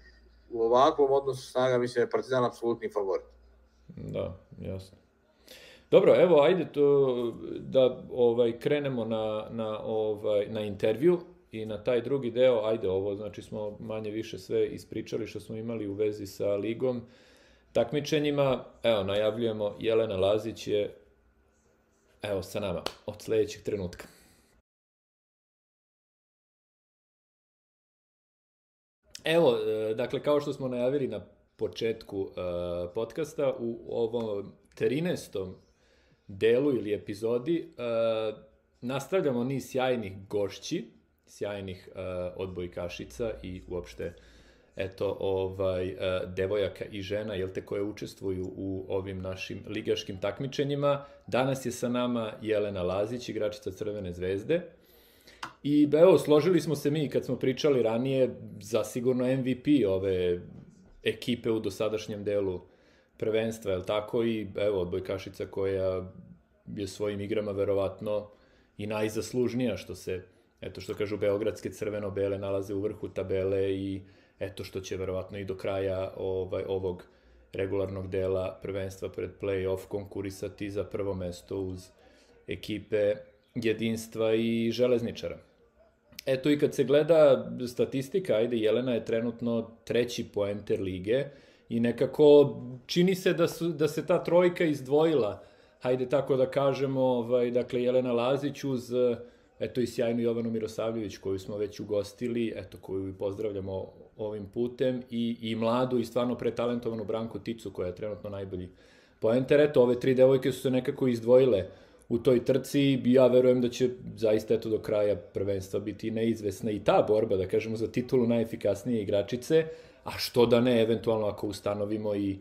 u ovakvom odnosu snaga mislim da je Partizan apsolutni favorit. Da, jasno. Dobro, evo ajde to da ovaj krenemo na na ovaj na intervju i na taj drugi deo, ajde ovo, znači smo manje više sve ispričali što smo imali u vezi sa ligom takmičenjima. Evo, najavljujemo, Jelena Lazić je evo sa nama od sledećeg trenutka. Evo, e, dakle, kao što smo najavili na početku uh, podcasta, u ovom 13. delu ili epizodi uh, nastavljamo niz sjajnih gošći, sjajnih uh, odbojkašica i uopšte eto ovaj devojaka i žena jel te koje učestvuju u ovim našim ligaškim takmičenjima. Danas je sa nama Jelena Lazić, igračica Crvene zvezde. I evo, složili smo se mi kad smo pričali ranije za sigurno MVP ove ekipe u dosadašnjem delu prvenstva, je tako? I evo, odbojkašica koja je svojim igrama verovatno i najzaslužnija što se, eto što kažu, Beogradske crveno-bele nalaze u vrhu tabele i eto što će verovatno i do kraja ovaj, ovog regularnog dela prvenstva pred play-off konkurisati za prvo mesto uz ekipe jedinstva i železničara. Eto i kad se gleda statistika, ajde, Jelena je trenutno treći poenter lige i nekako čini se da, su, da se ta trojka izdvojila, hajde tako da kažemo, ovaj, dakle Jelena Lazić uz eto i sjajnu Jovanu Mirosavljević koju smo već ugostili, eto koju i pozdravljamo ovim putem i, i mladu i stvarno pretalentovanu Branku Ticu koja je trenutno najbolji poenter. Eto, ove tri devojke su se nekako izdvojile u toj trci ja verujem da će zaista eto do kraja prvenstva biti neizvesna i ta borba, da kažemo, za titulu najefikasnije igračice, a što da ne, eventualno ako ustanovimo i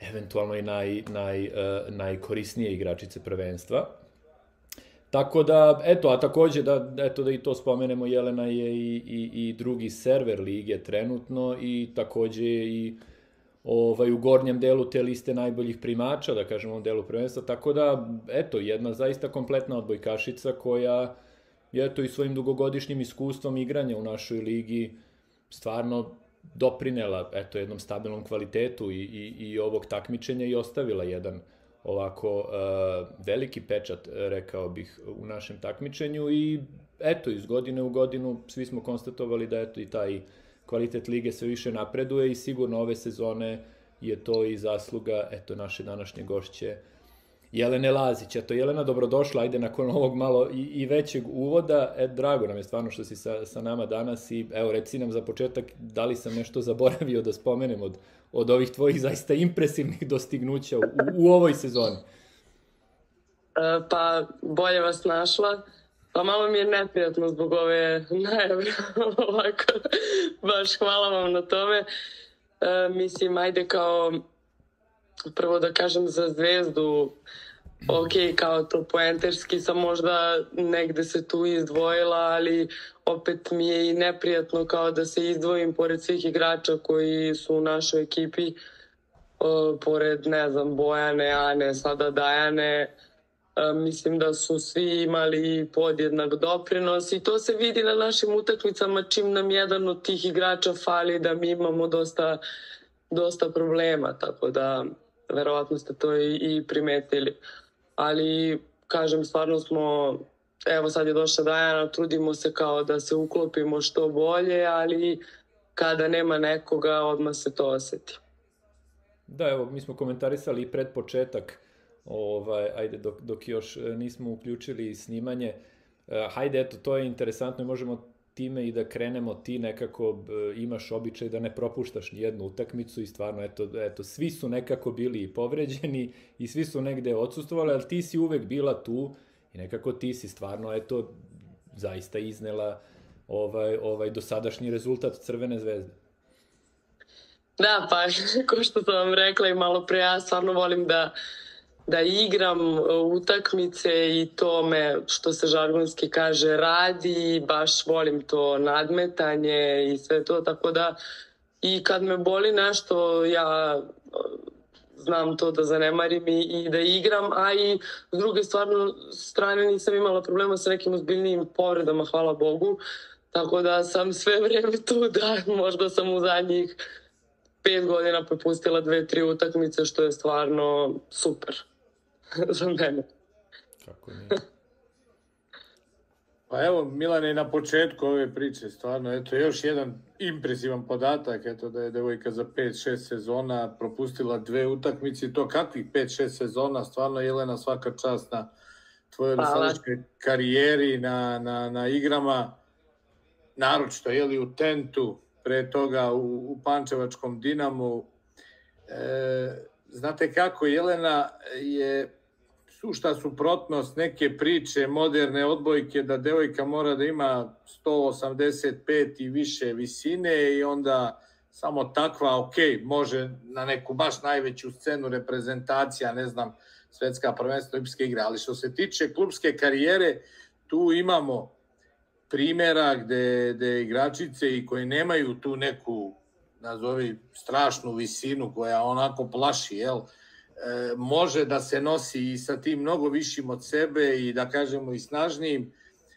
eventualno i naj, naj, uh, najkorisnije igračice prvenstva. Tako da, eto, a takođe da, eto da i to spomenemo, Jelena je i, i, i drugi server lige trenutno i takođe i ovaj, u gornjem delu te liste najboljih primača, da kažemo u delu prvenstva, tako da, eto, jedna zaista kompletna odbojkašica koja je eto i svojim dugogodišnjim iskustvom igranja u našoj ligi stvarno doprinela eto jednom stabilnom kvalitetu i, i, i ovog takmičenja i ostavila jedan ovako uh, veliki pečat, rekao bih, u našem takmičenju i eto, iz godine u godinu svi smo konstatovali da eto i taj kvalitet lige sve više napreduje i sigurno ove sezone je to i zasluga eto naše današnje gošće Jelene Lazić. Eto, Jelena, dobrodošla, ajde nakon ovog malo i, i većeg uvoda. E, drago nam je stvarno što si sa, sa nama danas i evo, reci nam za početak da li sam nešto zaboravio da spomenem od, od ovih tvojih zaista impresivnih dostignuća u, u ovoj sezoni. E, pa, bolje vas našla. Pa malo mi je neprijatno zbog ove najave. Ovako, baš hvala vam na tome. E, mislim, ajde kao prvo da kažem za zvezdu, ok, kao to poenterski sam možda negde se tu izdvojila, ali opet mi je i neprijatno kao da se izdvojim pored svih igrača koji su u našoj ekipi, uh, pored, ne znam, Bojane, Ane, sada Dajane, mislim da su svi imali podjednak doprinos i to se vidi na našim utakmicama čim nam jedan od tih igrača fali da mi imamo dosta, dosta problema, tako da verovatno ste to i, i primetili. Ali, kažem, stvarno smo, evo sad je došla Dajana, trudimo se kao da se uklopimo što bolje, ali kada nema nekoga, odmah se to oseti. Da, evo, mi smo komentarisali pred početak, ovaj, ajde, dok, dok još nismo uključili snimanje, hajde, eto, to je interesantno i možemo time i da krenemo, ti nekako imaš običaj da ne propuštaš ni jednu utakmicu i stvarno, eto, eto, svi su nekako bili povređeni i svi su negde odsustovali, ali ti si uvek bila tu i nekako ti si stvarno, eto, zaista iznela ovaj, ovaj dosadašnji rezultat Crvene zvezde. Da, pa, ko što sam vam rekla i malo pre, ja stvarno volim da da igram utakmice i to me, što se žargonski kaže, radi, baš volim to nadmetanje i sve to, tako da i kad me boli nešto, ja znam to da zanemarim i, i da igram, a i s druge stvarno strane nisam imala problema sa nekim ozbiljnijim povredama, hvala Bogu. Tako da sam sve vreme tu da možda sam u zadnjih pet godina propustila dve, tri utakmice, što je stvarno super za mene. Kako nije? Pa evo, Milane, na početku ove priče, stvarno, eto, još jedan impresivan podatak, eto, da je devojka za 5-6 sezona propustila dve utakmice, to kakvih 5-6 sezona, stvarno, Jelena, svaka čast na tvojoj dosadačkoj karijeri, na, na, na igrama, naročito, jeli, u Tentu, pre toga u, u Pančevačkom Dinamu. E, znate kako, Jelena je sušta suprotnost neke priče moderne odbojke da devojka mora da ima 185 i više visine i onda samo takva, ok, može na neku baš najveću scenu reprezentacija, ne znam, svetska prvenstva olimpijske igre, ali što se tiče klubske karijere, tu imamo primera gde, gde igračice i koji nemaju tu neku nazovi strašnu visinu koja onako plaši, jel? E, može da se nosi i sa tim mnogo višim od sebe i da kažemo i snažnijim,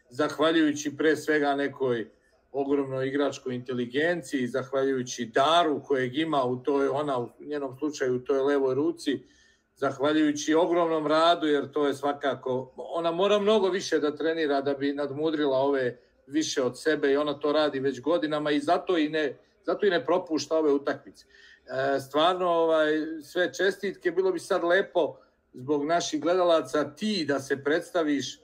zahvaljujući pre svega nekoj ogromnoj igračkoj inteligenciji, zahvaljujući daru kojeg ima u toj, ona u njenom slučaju u toj levoj ruci, zahvaljujući ogromnom radu, jer to je svakako, ona mora mnogo više da trenira da bi nadmudrila ove više od sebe i ona to radi već godinama i zato i ne, zato i ne propušta ove utakmice. E, stvarno, ovaj, sve čestitke, bilo bi sad lepo zbog naših gledalaca ti da se predstaviš, e,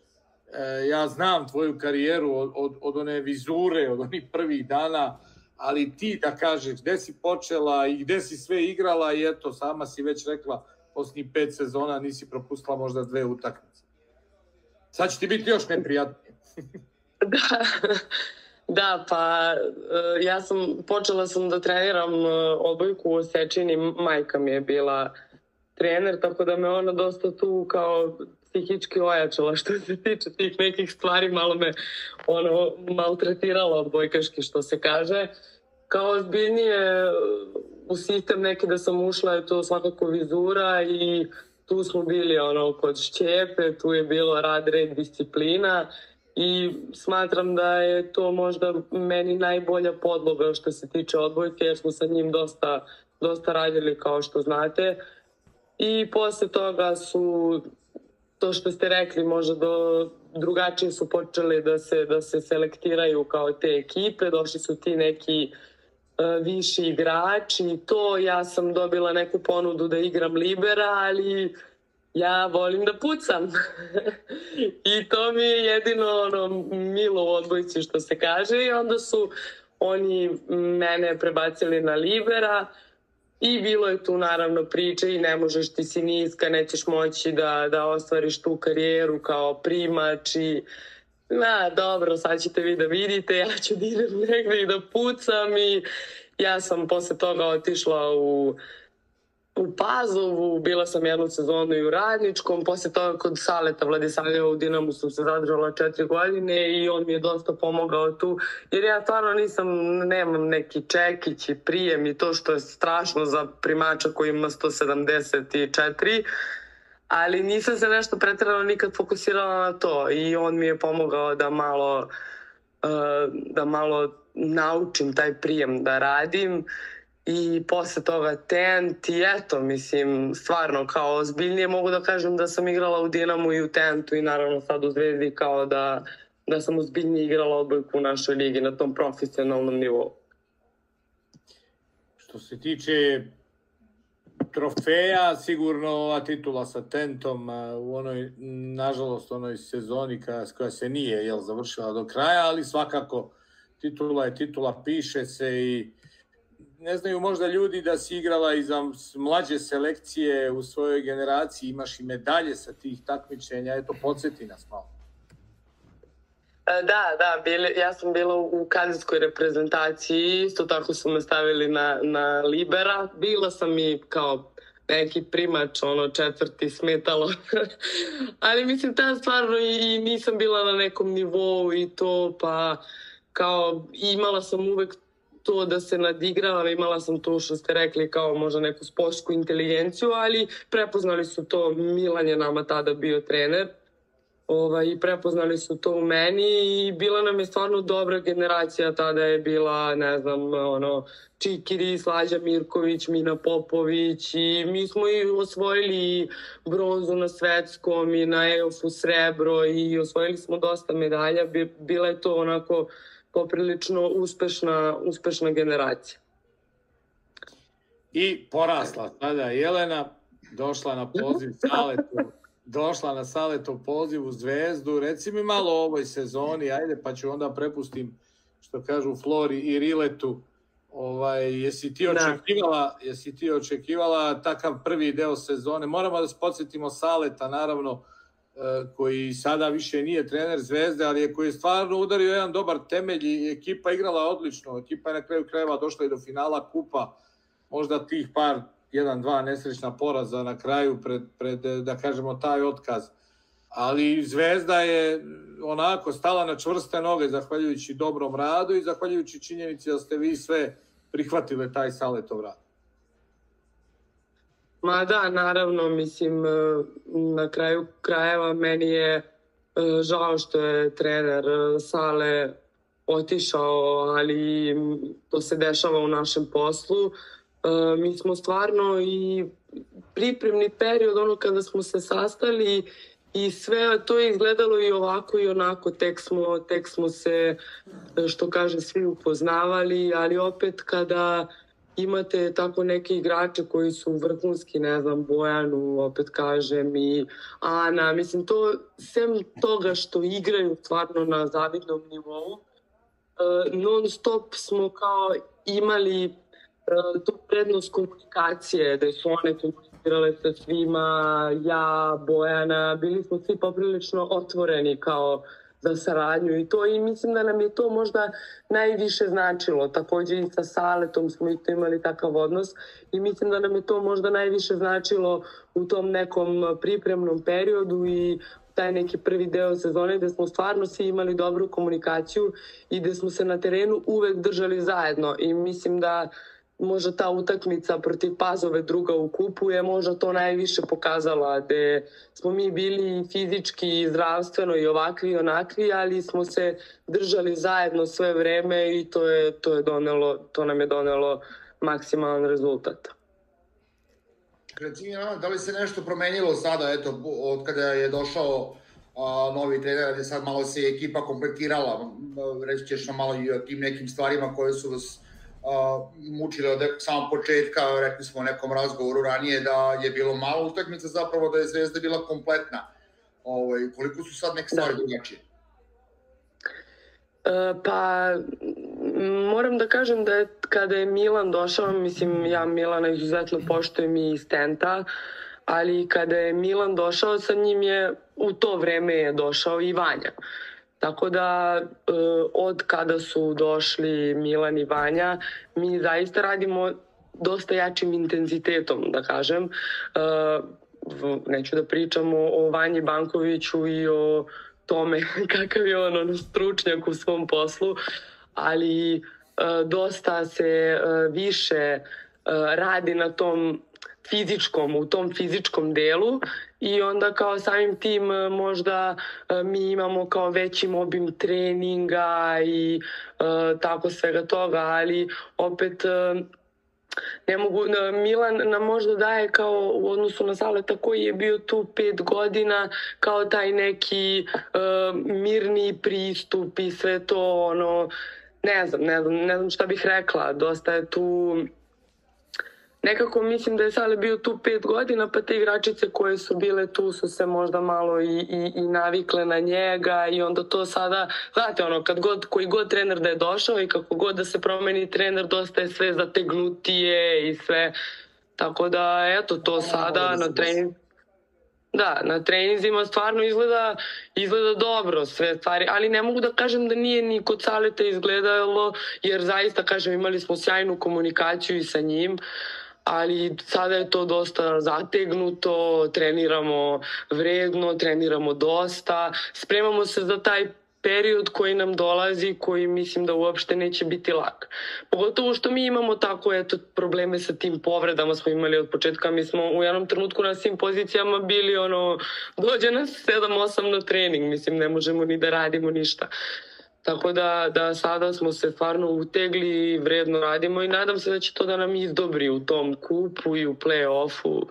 ja znam tvoju karijeru od, od, od one vizure, od onih prvih dana, ali ti da kažeš gde si počela i gde si sve igrala i eto, sama si već rekla, posljednjih pet sezona nisi propustila možda dve utakmice. Sad će ti biti još neprijatnije. Da, da, pa e, ja sam, počela sam da treniram e, odbojku u Osečini, majka mi je bila trener, tako da me ona dosta tu kao psihički ojačala što se tiče tih nekih stvari, malo me ono maltretirala odbojkaški što se kaže. Kao ozbiljnije u sistem neki da sam ušla je to svakako vizura i tu smo bili ono kod Šćepe, tu je bilo rad, red, disciplina i smatram da je to možda meni najbolja podloga što se tiče odbojke jer smo sa njim dosta, dosta radili kao što znate. I posle toga su to što ste rekli možda do drugačije su počeli da se, da se selektiraju kao te ekipe, došli su ti neki uh, viši igrači. I to ja sam dobila neku ponudu da igram libera, ali uh, ja volim da pucam. I to mi je jedino ono milo u odbojci što se kaže i onda su oni mene prebacili na libera i bilo je tu naravno priče i ne možeš ti si niska, nećeš moći da, da ostvariš tu karijeru kao primač i na dobro, sad ćete vi da vidite, ja ću da idem negde i da pucam i ja sam posle toga otišla u uh, u Pazovu, bila sam jednu sezonu i u Radničkom, posle toga kod Saleta Vladisavljeva u Dinamu sam se zadržala četiri godine i on mi je dosta pomogao tu, jer ja stvarno nisam, nemam neki čekić i prijem i to što je strašno za primača koji ima 174, ali nisam se nešto pretredano nikad fokusirala na to i on mi je pomogao da malo, da malo naučim taj prijem da radim i posle toga tent i eto, mislim, stvarno kao ozbiljnije mogu da kažem da sam igrala u Dinamu i u tentu i naravno sad u Zvezdi kao da, da sam ozbiljnije igrala odbojku u našoj ligi na tom profesionalnom nivou. Što se tiče trofeja, sigurno ova titula sa Tentom u onoj, nažalost, onoj sezoni koja se nije jel, završila do kraja, ali svakako titula je titula, piše se i ne znaju možda ljudi da si igrala i za mlađe selekcije u svojoj generaciji, imaš i medalje sa tih takmičenja, eto, podsjeti nas malo. E, da, da, bili, ja sam bila u kadetskoj reprezentaciji, isto tako su me stavili na, na libera. Bila sam i kao neki primač, ono četvrti smetalo. Ali mislim, ta stvarno i, i nisam bila na nekom nivou i to, pa kao imala sam uvek to da se nadigravam, imala sam to što ste rekli kao možda neku sportsku inteligenciju, ali prepoznali su to, Milan je nama tada bio trener, ovaj, i prepoznali su to u meni i bila nam je stvarno dobra generacija, tada je bila, ne znam, ono, Čikiri, Slađa Mirković, Mina Popović i mi smo i osvojili bronzu na svetskom i na EOF-u srebro i osvojili smo dosta medalja, bila je to onako poprilično uspešna, uspešna generacija. I porasla tada Jelena, došla na poziv Saletu, došla na Saletov poziv u Zvezdu. Reci mi malo o ovoj sezoni, ajde, pa ću onda prepustim, što kažu Flori i Riletu. Ovaj, jesi ti da. očekivala, jesi ti očekivala takav prvi deo sezone? Moramo da se podsjetimo Saleta, naravno, koji sada više nije trener Zvezde, ali je koji je stvarno udario jedan dobar temelj i ekipa igrala odlično. Ekipa je na kraju krajeva došla i do finala kupa. Možda tih par, jedan, dva nesrećna poraza na kraju pred, pred da kažemo, taj otkaz. Ali Zvezda je onako stala na čvrste noge zahvaljujući dobrom radu i zahvaljujući činjenici da ste vi sve prihvatile taj Saletov rad. Ma da, naravno, mislim, e, na kraju krajeva meni je e, žao što je trener e, Sale otišao, ali to se dešava u našem poslu. Mi smo stvarno i pripremni period, ono kada smo se sastali i sve to je izgledalo i ovako i onako, tek smo, tek smo se, što kaže, svi upoznavali, ali opet kada imate tako neke igrače koji su vrhunski, ne znam, Bojanu, opet kažem, i Ana, mislim, to, sem toga što igraju stvarno na zavidnom nivou, uh, non stop smo kao imali uh, tu prednost komunikacije, da su one komunicirale sa svima, ja, Bojana, bili smo svi poprilično otvoreni kao uh, za saradnju i to i mislim da nam je to možda najviše značilo. Takođe i sa Saletom smo i to imali takav odnos i mislim da nam je to možda najviše značilo u tom nekom pripremnom periodu i taj neki prvi deo sezone gde smo stvarno svi imali dobru komunikaciju i gde smo se na terenu uvek držali zajedno i mislim da uh, možda ta utakmica protiv Pazove druga u kupu je možda to najviše pokazala, gde smo mi bili fizički, zdravstveno i ovakvi i onakvi, ali smo se držali zajedno sve vreme i to, je, to, je donelo, to nam je donelo maksimalan rezultat. Reci mi, da li se nešto promenilo sada, eto, od kada je došao a, novi trener, gde sad malo se ekipa kompletirala, reći ćeš malo i o tim nekim stvarima koje su vas mučili od samog početka, rekli smo u nekom razgovoru ranije da je bilo malo utakmica zapravo da je Zvezda bila kompletna. Ovaj, koliko su sad neke stvari da. drugačije? E, pa moram da kažem da je kada je Milan došao, mislim ja Milana izuzetno poštujem i Stenta, ali kada je Milan došao sa njim je u to vreme je došao i Vanja. Tako da e, od kada su došli Milan i Vanja, mi zaista radimo dosta jačim intenzitetom, da kažem. E, neću da pričam o, o Vanji Bankoviću i o tome kakav je on, on stručnjak u svom poslu, ali e, dosta se više radi na tom fizičkom, u tom fizičkom delu i onda kao samim tim e, možda e, mi imamo kao veći obim treninga i e, tako svega toga, ali opet ne mogu, Milan nam možda daje kao u odnosu na Saleta koji je bio tu pet godina kao taj neki uh, mirni pristup i sve to ono ne znam, ne znam, ne znam šta bih rekla, dosta je tu nekako mislim da je Sale bio tu pet godina, pa te igračice koje su bile tu su se možda malo i, i, i navikle na njega i onda to sada, znate ono, kad god, koji god trener da je došao i kako god da se promeni trener, dosta je sve zategnutije i sve, tako da eto to sada na trening Da, na treninzima stvarno izgleda, izgleda dobro sve stvari, ali ne mogu da kažem da nije ni kod Saleta izgledalo, jer zaista, kažem, imali smo sjajnu komunikaciju i sa njim, ali sada je to dosta zategnuto, treniramo vredno, treniramo dosta, spremamo se za taj period koji nam dolazi, koji mislim da uopšte neće biti lak. Pogotovo što mi imamo tako eto, probleme sa tim povredama smo imali od početka. Mi smo u jednom trenutku na svim pozicijama bili ono, dođe nas 7-8 na trening, mislim ne možemo ni da radimo ništa. Tako da, da sada smo se stvarno utegli, vredno radimo i nadam se da će to da nam izdobri u tom kupu i u play-offu.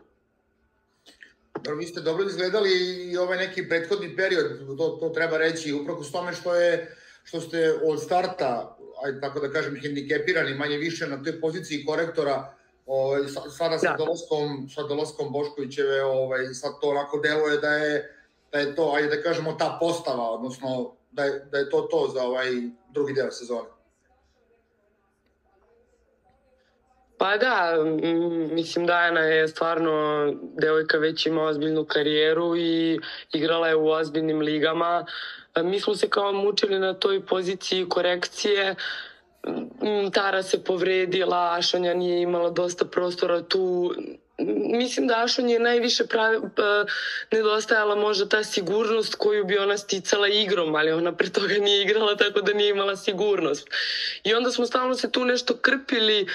Dobro, vi ste dobro izgledali i ovaj neki prethodni period, to, to treba reći, upravo s tome što je što ste od starta, ajde tako da kažem, hendikepirani manje više na toj poziciji korektora, ovaj, sada sa da. dolaskom, sa dolaskom Boškovićeve, ovaj, sad to onako deluje da je, da je to, ajde da kažemo, ta postava, odnosno da je, da je to to za ovaj drugi deo sezone. Pa da, mislim da Ana je stvarno devojka već ima ozbiljnu karijeru i igrala je u ozbiljnim ligama. Mi smo se kao mučili na toj poziciji korekcije. Tara se povredila, Ašanja nije imala dosta prostora tu mislim da Ašon je najviše pravi, pa, nedostajala možda ta sigurnost koju bi ona sticala igrom, ali ona pre toga nije igrala tako da nije imala sigurnost. I onda smo stalno se tu nešto krpili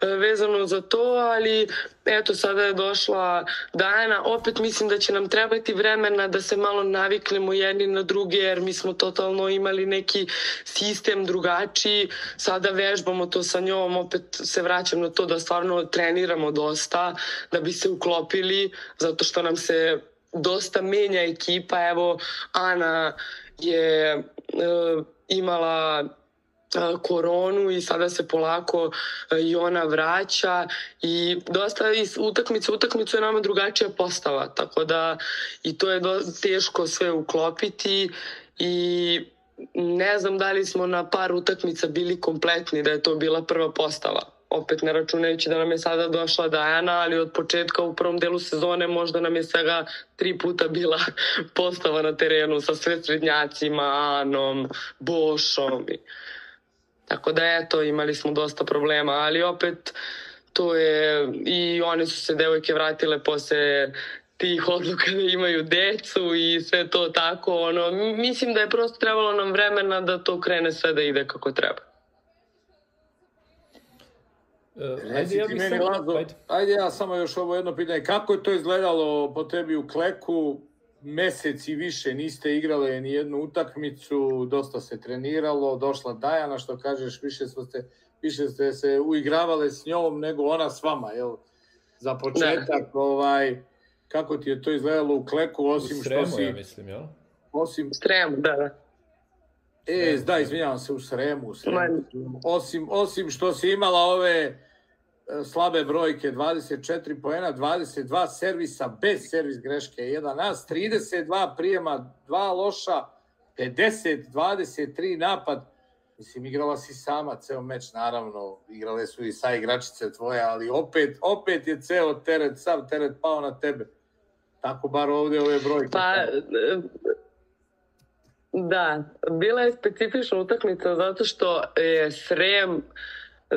e, vezano za to, ali eto sada je došla Dajana, opet mislim da će nam trebati vremena da se malo naviknemo jedni na druge, jer mi smo totalno imali neki sistem drugačiji, sada vežbamo to sa njom, opet se vraćam na to da stvarno treniramo dosta, da bi se uklopili, zato što nam se dosta menja ekipa, evo Ana je e, imala koronu i sada se polako i ona vraća i dosta iz utakmice utakmicu je nama drugačija postava tako da i to je teško sve uklopiti i ne znam da li smo na par utakmica bili kompletni da je to bila prva postava. Opet ne računajući da nam je sada došla Dajana, ali od početka u prvom delu sezone možda nam je svega tri puta bila postava na terenu sa sve srednjacima, Anom, Bošom i Tako da eto, imali smo dosta problema, ali opet to je i one su se devojke vratile posle tih odluka da imaju decu i sve to tako, ono, mislim da je prosto trebalo nam vremena da to krene sve da ide kako treba. Uh, ajde, ja meni, Lazo, ajde. ajde ja samo još ovo jedno pitanje. Kako je to izgledalo po tebi u Kleku? Mesec i više niste igrale ni jednu utakmicu, dosta se treniralo, došla Dajana, što kažeš, više ste, više ste se uigravale s njom nego ona s vama, jel? Za početak, ne. ovaj, kako ti je to izgledalo u kleku, osim u Sremu, što si... ja mislim, jel? Osim... Sremu, da, da. E, da, izvinjavam se, u Sremu, u Sremu. Osim, osim što si imala ove slabe brojke, 24 poena, 22 servisa bez servis greške, jedan nas, 32 prijema, dva loša, 50, 23 napad. Mislim, igrala si sama ceo meč, naravno, igrale su i sa igračice tvoje, ali opet, opet je ceo teret, sav teret pao na tebe. Tako bar ovde ove brojke. Pa, da, bila je specifična utakmica zato što je Srem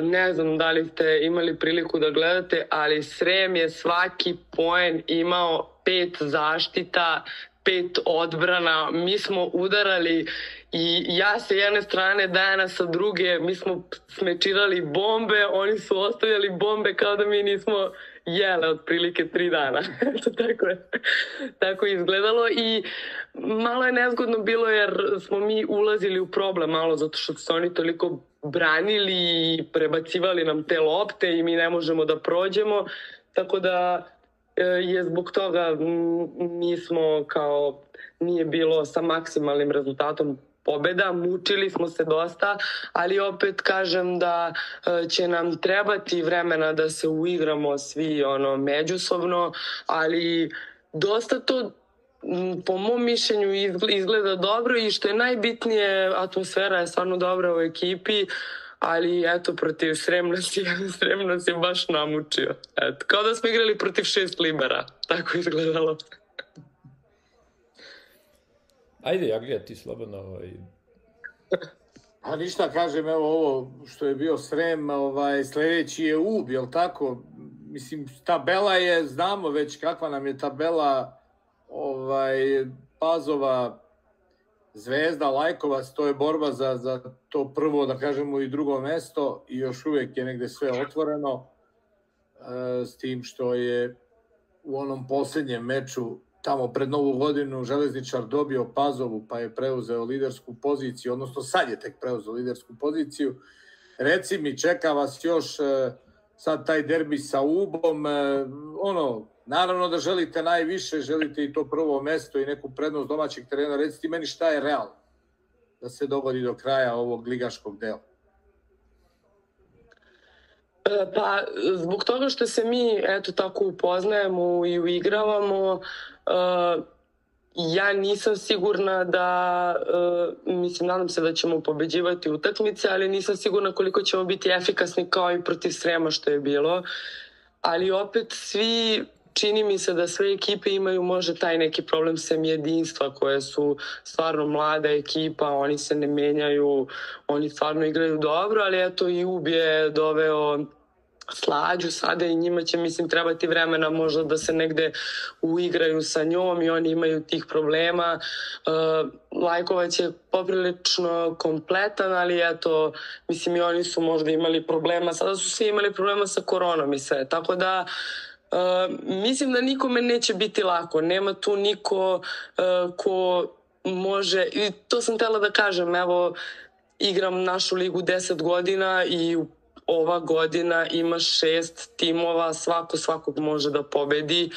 ne znam da li ste imali priliku da gledate, ali Srem je svaki poen imao pet zaštita, pet odbrana, mi smo udarali i ja sa jedne strane, Dana sa druge, mi smo smečirali bombe, oni su ostavljali bombe kao da mi nismo jele otprilike tri dana. tako je tako je izgledalo i malo je nezgodno bilo jer smo mi ulazili u problem malo zato što su oni toliko branili i prebacivali nam te lopte i mi ne možemo da prođemo. Tako da e, je zbog toga nismo kao nije bilo sa maksimalnim rezultatom pobeda, mučili smo se dosta, ali opet kažem da e, će nam trebati vremena da se uigramo svi ono međusobno, ali dosta to po mom mišljenju izgleda dobro i što je najbitnije, atmosfera je stvarno dobra u ekipi, ali eto, protiv Sremnosti, Sremnosti baš namučio. Eto, kao da smo igrali protiv šest libera, tako izgledalo. Ajde, Jaglija, ti slobodno ovaj... A ništa, kažem, evo ovo što je bio Srem, ovaj, sledeći je Ub, jel tako? mislim, tabela je, znamo već kakva nam je tabela ovaj, Pazova, Zvezda, Lajkovac, to je borba za, za to prvo, da kažemo, i drugo mesto i još uvek je negde sve otvoreno, e, s tim što je u onom poslednjem meču tamo pred novu godinu železničar dobio Pazovu pa je preuzeo lidersku poziciju, odnosno sad je tek preuzeo lidersku poziciju. Reci mi, čeka vas još e, sad taj derbi sa Ubom, e, ono, naravno da želite najviše, želite i to prvo mesto i neku prednost domaćeg terena, recite meni šta je realno da se dogodi do kraja ovog ligaškog dela. E, pa, zbog toga što se mi, eto, tako upoznajemo i uigravamo, uh, ja nisam sigurna da, uh, mislim, nadam se da ćemo pobeđivati utakmice, ali nisam sigurna koliko ćemo biti efikasni kao i protiv Srema što je bilo. Ali opet svi čini mi se da sve ekipe imaju možda taj neki problem sem jedinstva koje su stvarno mlada ekipa, oni se ne menjaju, oni stvarno igraju dobro, ali eto i UB je doveo slađu sada i njima će mislim trebati vremena možda da se negde uigraju sa njom i oni imaju tih problema. Uh, Lajkovac je poprilično kompletan, ali eto, mislim i oni su možda imali problema, sada su svi imali problema sa koronom i sve, tako da Uh, mislim da nikome neće biti lako. Nema tu niko uh, ko može, i to sam tela da kažem, evo, igram našu ligu 10 godina i ova godina ima šest timova, svako svakog može da pobedi.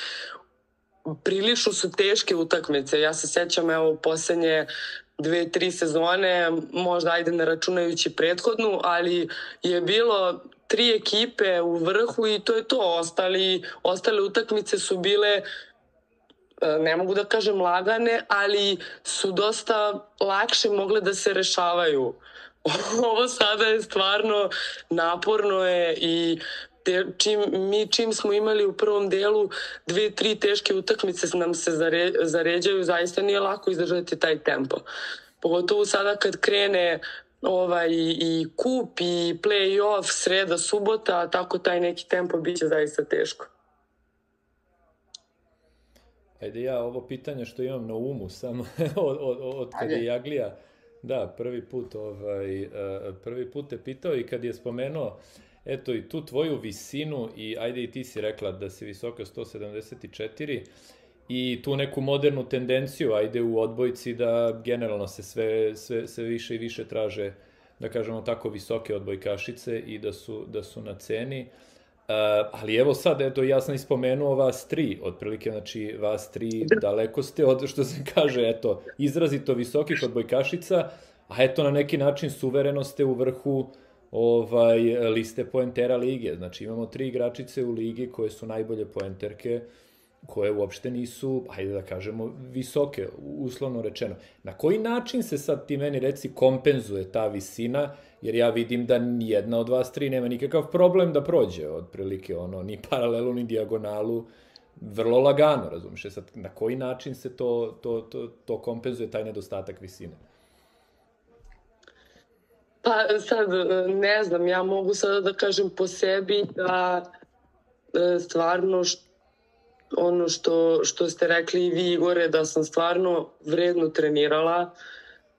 Prilično su teške utakmice. Ja se sećam, evo, poslednje dve, tri sezone, možda ajde ne računajući prethodnu, ali je bilo tri ekipe u vrhu i to je to. Ostali, ostale utakmice su bile e, ne mogu da kažem lagane, ali su dosta lakše mogle da se rešavaju. ovo sada je stvarno naporno je i te, čim, mi čim smo imali u prvom delu dve, tri teške utakmice nam se zare, zaređaju, zaista nije lako izdržati taj tempo. Pogotovo sada kad krene ovaj, i kup i play-off, sreda, subota, tako taj neki tempo biće zaista teško. Ajde ja ovo pitanje što imam na umu samo od, od, od kada je Jaglija Da, prvi put, ovaj, e, prvi put te pitao i kad je spomenuo eto i tu tvoju visinu i ajde i ti si rekla da si visoka 174 i tu neku modernu tendenciju, ajde u odbojci da generalno se sve, sve, sve više i više traže da kažemo tako visoke odbojkašice i da su, da su na ceni. Uh, Uh, ali evo sad, eto, ja sam ispomenuo vas tri, otprilike, znači, vas tri, daleko ste od, što se kaže, eto, izrazito visokih odbojkašica, a eto, na neki način suvereno ste u vrhu ovaj, liste poentera lige. Znači, imamo tri igračice u ligi koje su najbolje poenterke, koje uopšte nisu, hajde da kažemo, visoke, uslovno rečeno. Na koji način se sad ti meni reci kompenzuje ta visina, jer ja vidim da nijedna od vas tri nema nikakav problem da prođe, otprilike ono, ni paralelu, ni dijagonalu, vrlo lagano, razumiješ, e sad na koji način se to, to, to, to kompenzuje taj nedostatak visine? Pa sad, ne znam, ja mogu sada da kažem po sebi da e, stvarno ono što, što ste rekli i vi Igore, da sam stvarno vredno trenirala,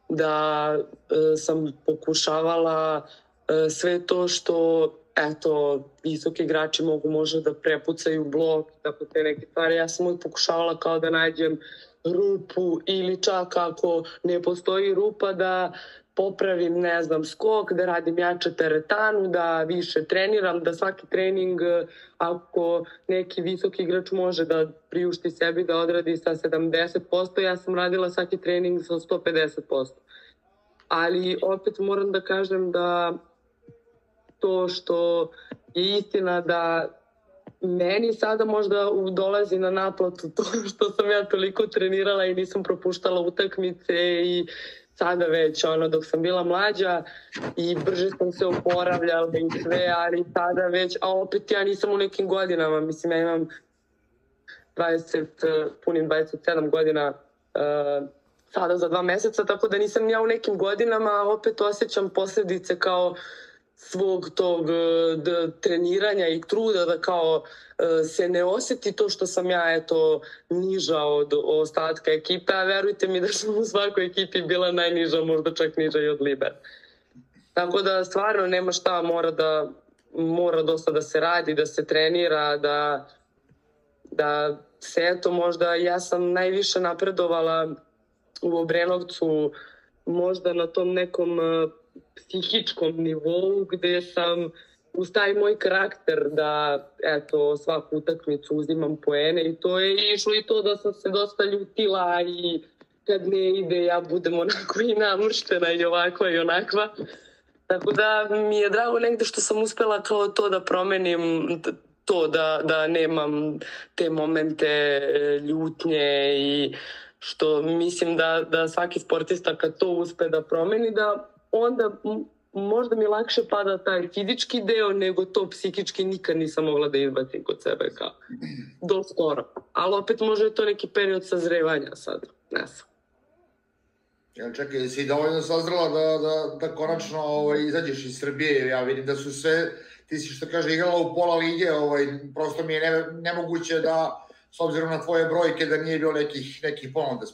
da e, sam pokušavala e, sve to što eto, visoki igrači mogu možda da prepucaju blok, tako te neke stvari. Ja sam pokušavala kao da nađem rupu ili čak ako ne postoji rupa da popravim, ne znam, skok, da radim jače teretanu, da više treniram, da svaki trening, ako neki visoki igrač može da priušti sebi da odradi sa 70%, ja sam radila svaki trening sa 150%. Ali opet moram da kažem da to što je istina da meni sada možda dolazi na naplatu to što sam ja toliko trenirala i nisam propuštala utakmice i sada već, ono, dok sam bila mlađa i brže sam se oporavljala i sve, ali sada već, a opet ja nisam u nekim godinama, mislim, ja imam 20, punim 27 godina uh, sada za dva meseca, tako da nisam ja u nekim godinama, a opet osjećam posledice kao svog tog e, d, treniranja i truda da kao e, se ne oseti to što sam ja eto niža od ostatka ekipe, a verujte mi da sam u svakoj ekipi bila najniža, možda čak niža i od Liber. Tako da stvarno nema šta, mora da mora dosta da se radi, da se trenira, da, da se eto možda ja sam najviše napredovala u Obrenovcu možda na tom nekom uh, psihičkom nivou gde sam uz taj moj karakter da eto svaku utakmicu uzimam poene i to je išlo i to da sam se dosta ljutila i kad ne ide ja budem onako i namrštena i ovakva i onakva. Tako da mi je drago negde što sam uspela kao to da promenim to da, da nemam te momente e, ljutnje i što mislim da, da svaki sportista kad to uspe da promeni da onda možda mi lakše pada taj fizički deo nego to psihički nikad nisam mogla da izbacim kod sebe kao do skoro. Ali opet može je to neki period sazrevanja sad, ne znam. Ja, čekaj, si dovoljno sazrela da, da, da konačno ovaj, izađeš iz Srbije, jer ja vidim da su sve, ti si što kaže igrala u pola lige, ovaj, prosto mi je ne, nemoguće da, s obzirom na tvoje brojke, da nije bilo nekih, nekih ponuda s.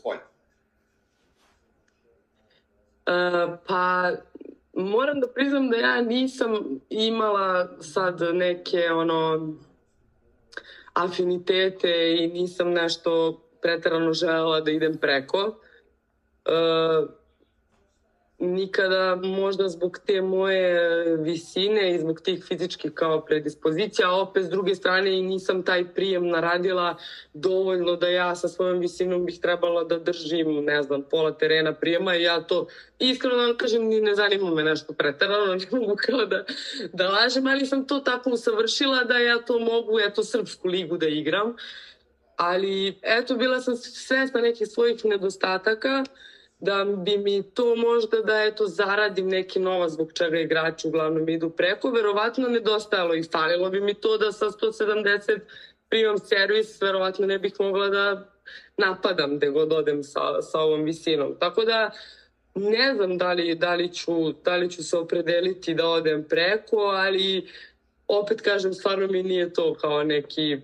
Pa moram da priznam da ja nisam imala sad neke ono afinitete i nisam nešto pretarano želela da idem preko. Uh, nikada možda zbog te moje visine i zbog tih fizičkih kao predispozicija, a opet s druge strane i nisam taj prijem naradila dovoljno da ja sa svojom visinom bih trebala da držim, ne znam, pola terena prijema i ja to iskreno da vam kažem ni ne zanima me nešto pretarano, ne mogu kao da, da lažem, ali sam to tako usavršila da ja to mogu, eto, srpsku ligu da igram. Ali, eto, bila sam svesna nekih svojih nedostataka, da bi mi to možda da eto zaradim neki novac zbog čega igrači uglavnom idu preko, verovatno nedostajalo i falilo bi mi to da sa 170 primam servis, verovatno ne bih mogla da napadam gde god odem sa, sa ovom visinom. Tako da ne znam da li, da, li ću, da li ću se opredeliti da odem preko, ali opet kažem, stvarno mi nije to kao neki,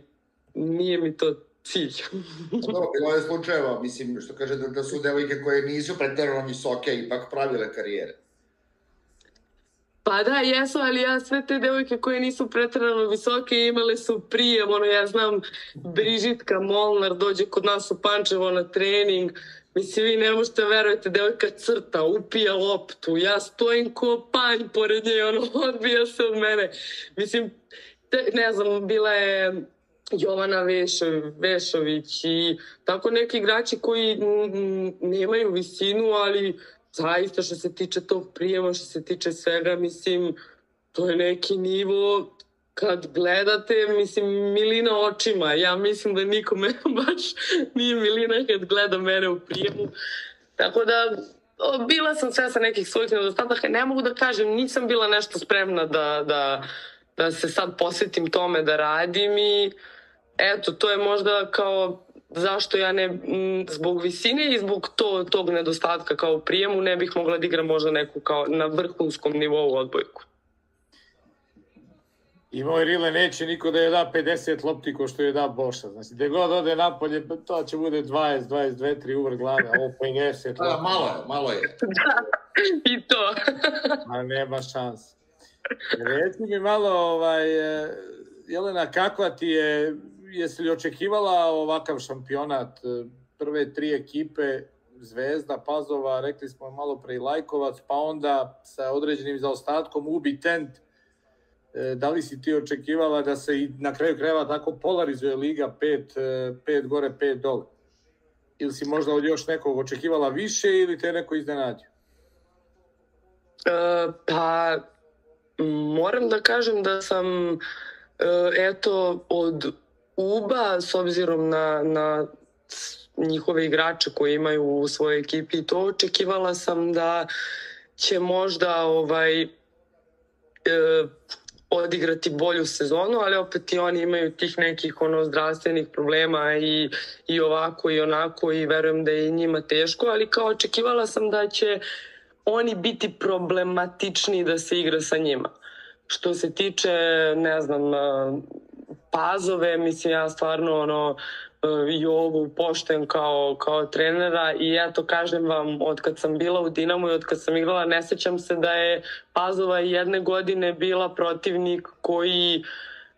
nije mi to cilj. Dobro, bilo je slučajeva, mislim, što kaže da, da su devojke koje nisu pretarano visoke ipak pravile karijere. Pa da, jesu, ali ja sve te devojke koje nisu pretrano visoke imale su prijem, ono ja znam Brižitka Molnar dođe kod nas u Pančevo na trening, mislim vi ne možete verujete, devojka crta, upija loptu, ja stojim ko panj pored nje, ono odbija se od mene. Mislim, te, ne znam, bila je Jovana Vešović, Vešović i tako neki igrači koji nemaju visinu, ali zaista što se tiče tog prijema, što se tiče svega, mislim, to je neki nivo kad gledate, mislim, milina očima. Ja mislim da nikome baš nije milina kad gleda mene u prijemu. Tako da, bila sam sve sa nekih svojih nedostataka. Ne mogu da kažem, nisam bila nešto spremna da, da, da se sad posvetim tome da radim i uh, eto, to je možda kao zašto ja ne, m, zbog visine i zbog to, tog nedostatka kao prijemu ne bih mogla da igram možda neku kao na vrhunskom nivou odbojku. I moj Rile neće niko da je da 50 lopti ko što je da Boša. Znači, gde god ode napolje, to će bude 20, 22, 3 uvr glave, a ovo 50 Da, malo je, malo je. Da, i to. a nema šans. Reci mi malo, ovaj, Jelena, kakva ti je jesi li očekivala ovakav šampionat? Prve tri ekipe, Zvezda, Pazova, rekli smo malo pre i Lajkovac, pa onda sa određenim zaostatkom Ubi Tent. E, da li si ti očekivala da se i na kraju kreva tako polarizuje Liga, pet, e, pet gore, pet dole? Ili si možda od još nekog očekivala više ili te neko iznenadio? E, pa, moram da kažem da sam e, eto od Uba, s obzirom na, na njihove igrače koje imaju u svojoj ekipi, to očekivala sam da će možda ovaj, e, odigrati bolju sezonu, ali opet i oni imaju tih nekih ono zdravstvenih problema i, i ovako i onako i verujem da je njima teško, ali kao očekivala sam da će oni biti problematični da se igra sa njima. što se tiče, ne znam, pazove, mislim ja stvarno ono, Jovu pošten kao, kao trenera i eto kažem vam, od kad sam bila u Dinamu i od kad sam igrala, ne sećam se da je Pazova jedne godine bila protivnik koji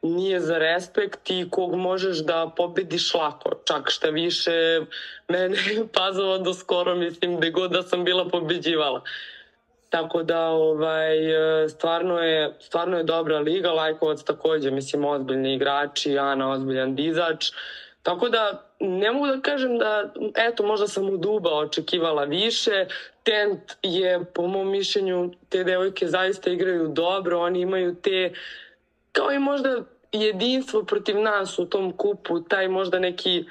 nije za respekt i kog možeš da pobediš lako. Čak šta više, mene Pazova do skoro, mislim, gde god da sam bila pobeđivala. Tako da ovaj stvarno je stvarno je dobra liga, Lajkovac takođe, mislim ozbiljni igrači, Ana ozbiljan dizač. Tako da ne mogu da kažem da, eto, možda sam u Duba očekivala više. Tent je, po mom mišljenju, te devojke zaista igraju dobro, oni imaju te, kao i možda jedinstvo protiv nas u tom kupu, taj možda neki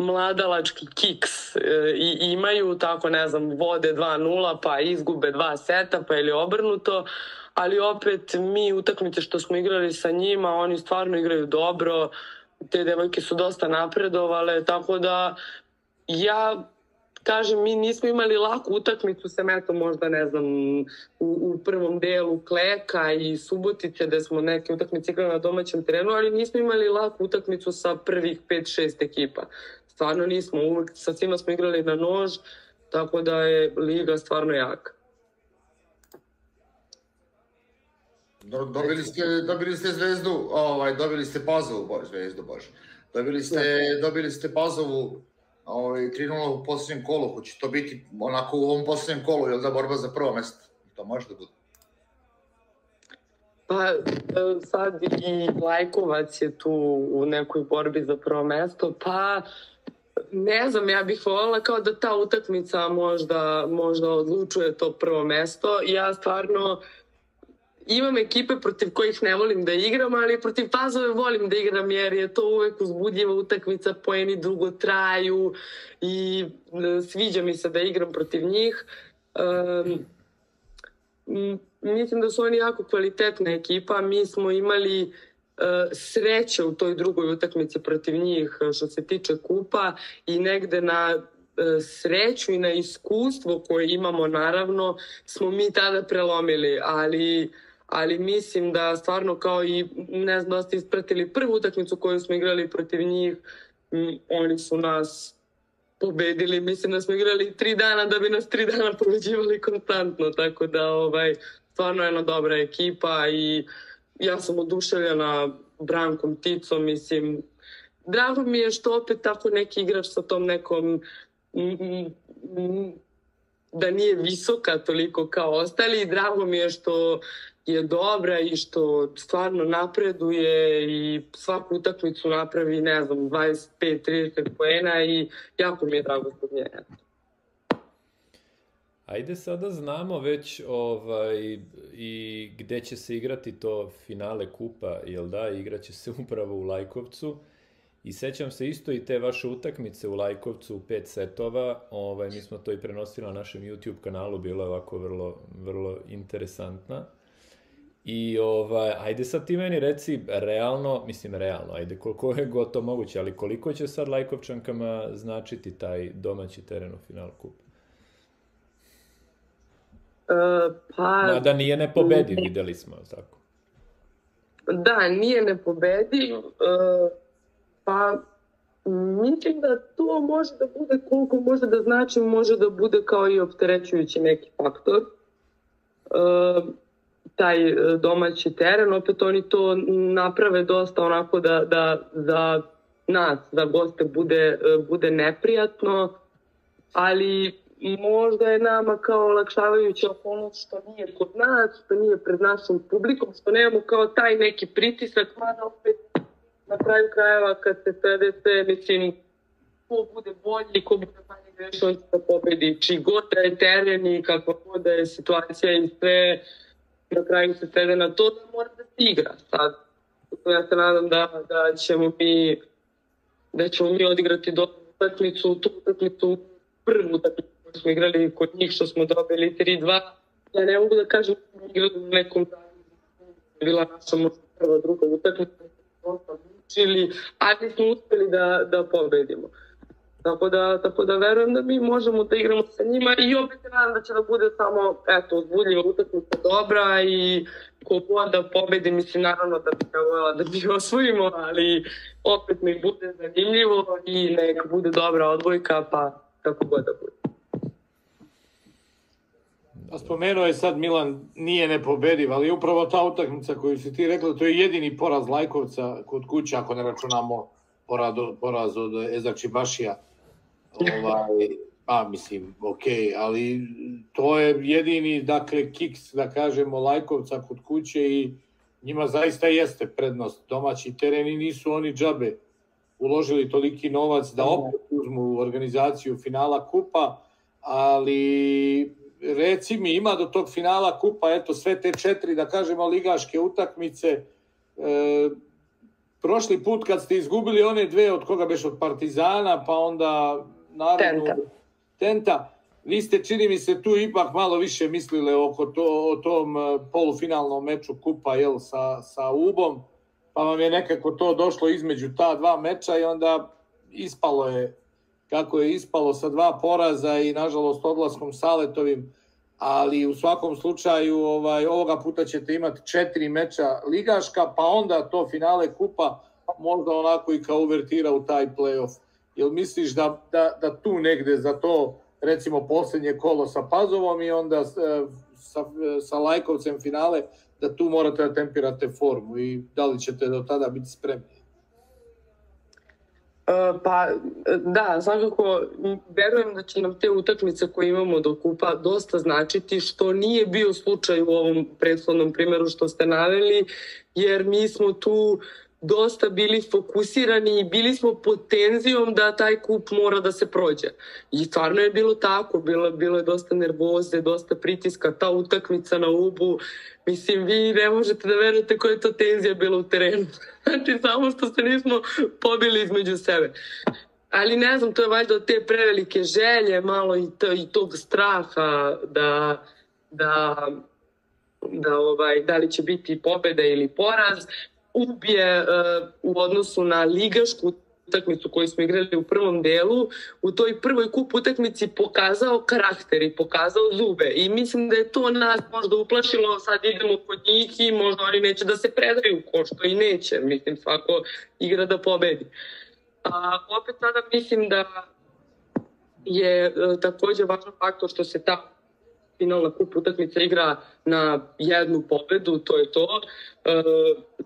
mladalački kiks e, i imaju tako ne znam vode 2-0 pa izgube dva seta pa ili obrnuto ali opet mi utakmice što smo igrali sa njima oni stvarno igraju dobro te devojke su dosta napredovale, tako da ja kažem, mi nismo imali laku utakmicu sa metom možda, ne znam, u, u prvom delu Kleka i Subotice, da smo neke utakmice igrali na domaćem terenu, ali nismo imali laku utakmicu sa prvih 5-6 ekipa. Stvarno nismo, uvek sa svima smo igrali na nož, tako da je liga stvarno jaka. Dobili ste, dobili ste zvezdu, ovaj, dobili ste Pazovu, bož, zvezdu, bože. Dobili ste, dobili ste Pazovu ovaj, 3-0 u poslednjem kolu, hoće to biti onako u ovom poslednjem kolu, je da borba za prvo mesto? To može da bude. Pa e, sad i Lajkovac je tu u nekoj borbi za prvo mesto, pa ne znam, ja bih voljela kao da ta utakmica možda, možda odlučuje to prvo mesto. Ja stvarno imam ekipe protiv kojih ne volim da igram, ali protiv Pazove volim da igram jer je to uvek uzbudljiva utakmica, poeni dugo traju i e, sviđa mi se da igram protiv njih. Um, mislim da su oni jako kvalitetna ekipa. Mi smo imali uh, sreće u toj drugoj utakmici protiv njih što se tiče kupa i negde na sreću i na iskustvo koje imamo naravno smo mi tada prelomili, ali uh, ali mislim da stvarno kao i ne znam da ste ispratili prvu utakmicu koju smo igrali protiv njih, oni su nas pobedili, mislim da smo igrali tri dana da bi nas tri dana pobeđivali konstantno, tako da ovaj, stvarno je jedna dobra ekipa i ja sam oduševljena Brankom Ticom, mislim, drago mi je što opet tako neki igrač sa tom nekom da nije visoka toliko kao ostali i drago mi je što je dobra i što stvarno napreduje i svaku utakmicu napravi, ne znam, 25-30 poena i jako mi je drago zbog nje. Ajde sada znamo već ovaj, i gde će se igrati to finale kupa, jel da, igraće se upravo u Lajkovcu. I sećam se isto i te vaše utakmice u Lajkovcu u pet setova, ovaj, mi smo to i prenosili na našem YouTube kanalu, bilo je ovako vrlo, vrlo interesantna. I ovaj, ajde sad ti meni reci realno, mislim realno, ajde koliko je gotovo moguće, ali koliko će sad Lajkovčankama značiti taj domaći teren u finalu kupa? Uh, pa... da nije ne pobedi, videli smo, tako? Da, nije ne pobedi, uh, pa mislim da to može da bude koliko može da znači, može da bude kao i opterećujući neki faktor. Uh, taj domaći teren, opet oni to naprave dosta onako da, da za nas, za goste bude, bude neprijatno, ali možda je nama kao olakšavajuća okolnost što nije kod nas, što nije pred našom publikom, što nemamo kao taj neki pritisak, mada opet na kraju krajeva kad se svede sve, mislim, ko bude bolji, ko bude manje grešan da pobedi, či god da je teren i kakva god da je situacija i sve, na kraju se svede na to da mora da se igra. Sad, ja se nadam da, da ćemo mi da ćemo mi odigrati dobru utakmicu, tu utakmicu, prvu utakmicu koju smo igrali kod njih što smo dobili 3-2. Ja ne mogu da kažem da igrali u nekom bila naša možda prva, druga utakmica, učili, ali smo uspeli da, da pobedimo. Tako da, tako da verujem da mi možemo da igramo sa njima i opet nadam da će da bude samo, eto, uzbudljiva utakmica dobra i ko god da pobedi, mislim naravno da bi voljela da bi osvojimo, ali opet nek bude zanimljivo i nek bude dobra odbojka, pa kako god da bude. A spomenuo je sad Milan nije nepobediv, ali upravo ta utakmica koju si ti rekla, to je jedini poraz Lajkovca kod kuće, ako ne računamo poraz, poraz od Ezak Čibašija. Ovaj, pa mislim, ok, ali to je jedini, dakle, kiks, da kažemo, Lajkovca kod kuće i njima zaista jeste prednost. Domaći tereni nisu oni džabe uložili toliki novac da opet uzmu organizaciju finala kupa, ali reci mi, ima do tog finala kupa, eto, sve te četiri, da kažemo, ligaške utakmice, e, prošli put kad ste izgubili one dve od koga beš od Partizana, pa onda naravno Tenta. Tenta, vi ste, čini mi se, tu ipak malo više mislile oko to, o tom e, polufinalnom meču kupa, jel, sa, sa Ubom, pa vam je nekako to došlo između ta dva meča i onda ispalo je kako je ispalo sa dva poraza i nažalost odlaskom Saletovim, ali u svakom slučaju ovaj ovoga puta ćete imati četiri meča ligaška, pa onda to finale kupa možda onako i kao uvertira u taj play-off. Jel misliš da, da, da tu negde za to recimo poslednje kolo sa Pazovom i onda e, sa, sa Lajkovcem finale, da tu morate da tempirate formu i da li ćete do tada biti spremni? E, Pa da, svakako verujem da će nam te utakmice koje imamo do kupa dosta značiti, što nije bio slučaj u ovom prethodnom primeru što ste naveli, jer mi smo tu dosta bili fokusirani i bili smo pod tenzijom da taj kup mora da se prođe. I stvarno je bilo tako, bilo, bilo je dosta nervoze, dosta pritiska, ta utakmica na Ubu, mislim vi ne možete da verujete koja je to tenzija bila u terenu. Znači samo što se nismo pobili između sebe. Ali ne znam, to je valjda te prevelike želje, malo i, to, i tog straha da, da, da, ovaj, da li će biti pobeda ili poraz ubije uh, u odnosu na ligašku utakmicu koju smo igrali u prvom delu, u toj prvoj kup utakmici pokazao karakter i pokazao zube. I mislim da je to nas možda uplašilo, sad idemo kod njih i možda oni neće da se predaju, ko što i neće. Mislim, svako igra da pobedi. A, opet sada mislim da je e, takođe važan faktor što se ta finalna kup utakmica igra na jednu pobedu, to je to. E,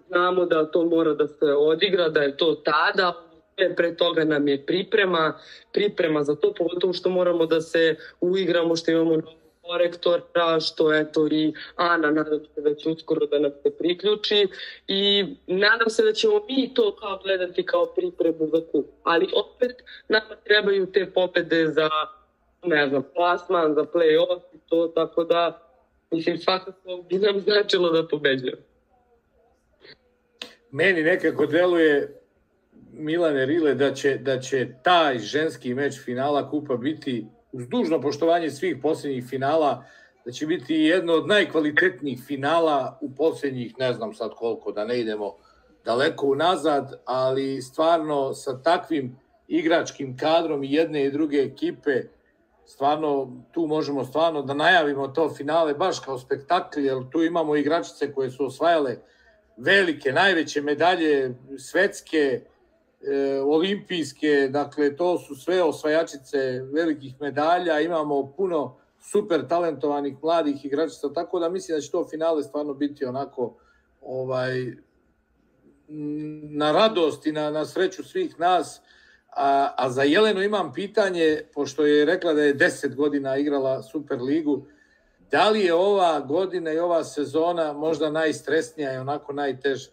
znamo da to mora da se odigra, da je to tada, Sve pre toga nam je priprema, priprema za to, pogotovo što moramo da se uigramo, što imamo korektora, što eto i Ana nadam se će uskoro da nam se priključi i nadam se da ćemo mi to kao gledati kao pripremu za kup. Ali opet nama trebaju te pobede za ne znam, plasman, za play-off i to, tako da mislim svakako bi nam značilo da pobeđujemo. Meni nekako deluje Milane Rile da će, da će taj ženski meč finala kupa biti uz dužno poštovanje svih posljednjih finala da će biti jedno od najkvalitetnijih finala u posljednjih, ne znam sad koliko, da ne idemo daleko unazad, ali stvarno sa takvim igračkim kadrom jedne i druge ekipe, stvarno tu možemo stvarno da najavimo to finale baš kao spektakl, jer tu imamo igračice koje su osvajale velike, najveće medalje svetske, e, olimpijske, dakle to su sve osvajačice velikih medalja, imamo puno super talentovanih mladih igračica, tako da mislim da će to finale stvarno biti onako ovaj na radost i na, na sreću svih nas. A, a za Jelenu imam pitanje, pošto je rekla da je 10 godina igrala Super ligu, da li je ova godina i ova sezona možda najstresnija i onako najteža?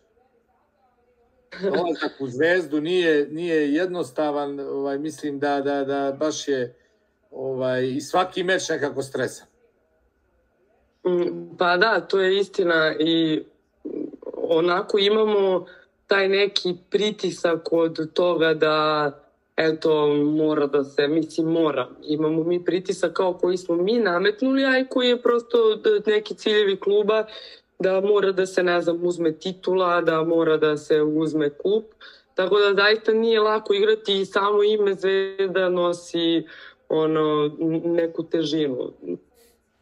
Dolazak u zvezdu nije, nije jednostavan, ovaj, mislim da, da, da baš je ovaj, i svaki meč nekako stresan. Pa da, to je istina i onako imamo taj neki pritisak od toga da eto, mora da se, mislim, mora. Imamo mi pritisak kao koji smo mi nametnuli, a i koji je prosto neki ciljevi kluba da mora da se, ne znam, uzme titula, da mora da se uzme kup. Tako da zaista nije lako igrati i samo ime Zvezda nosi ono, neku težinu.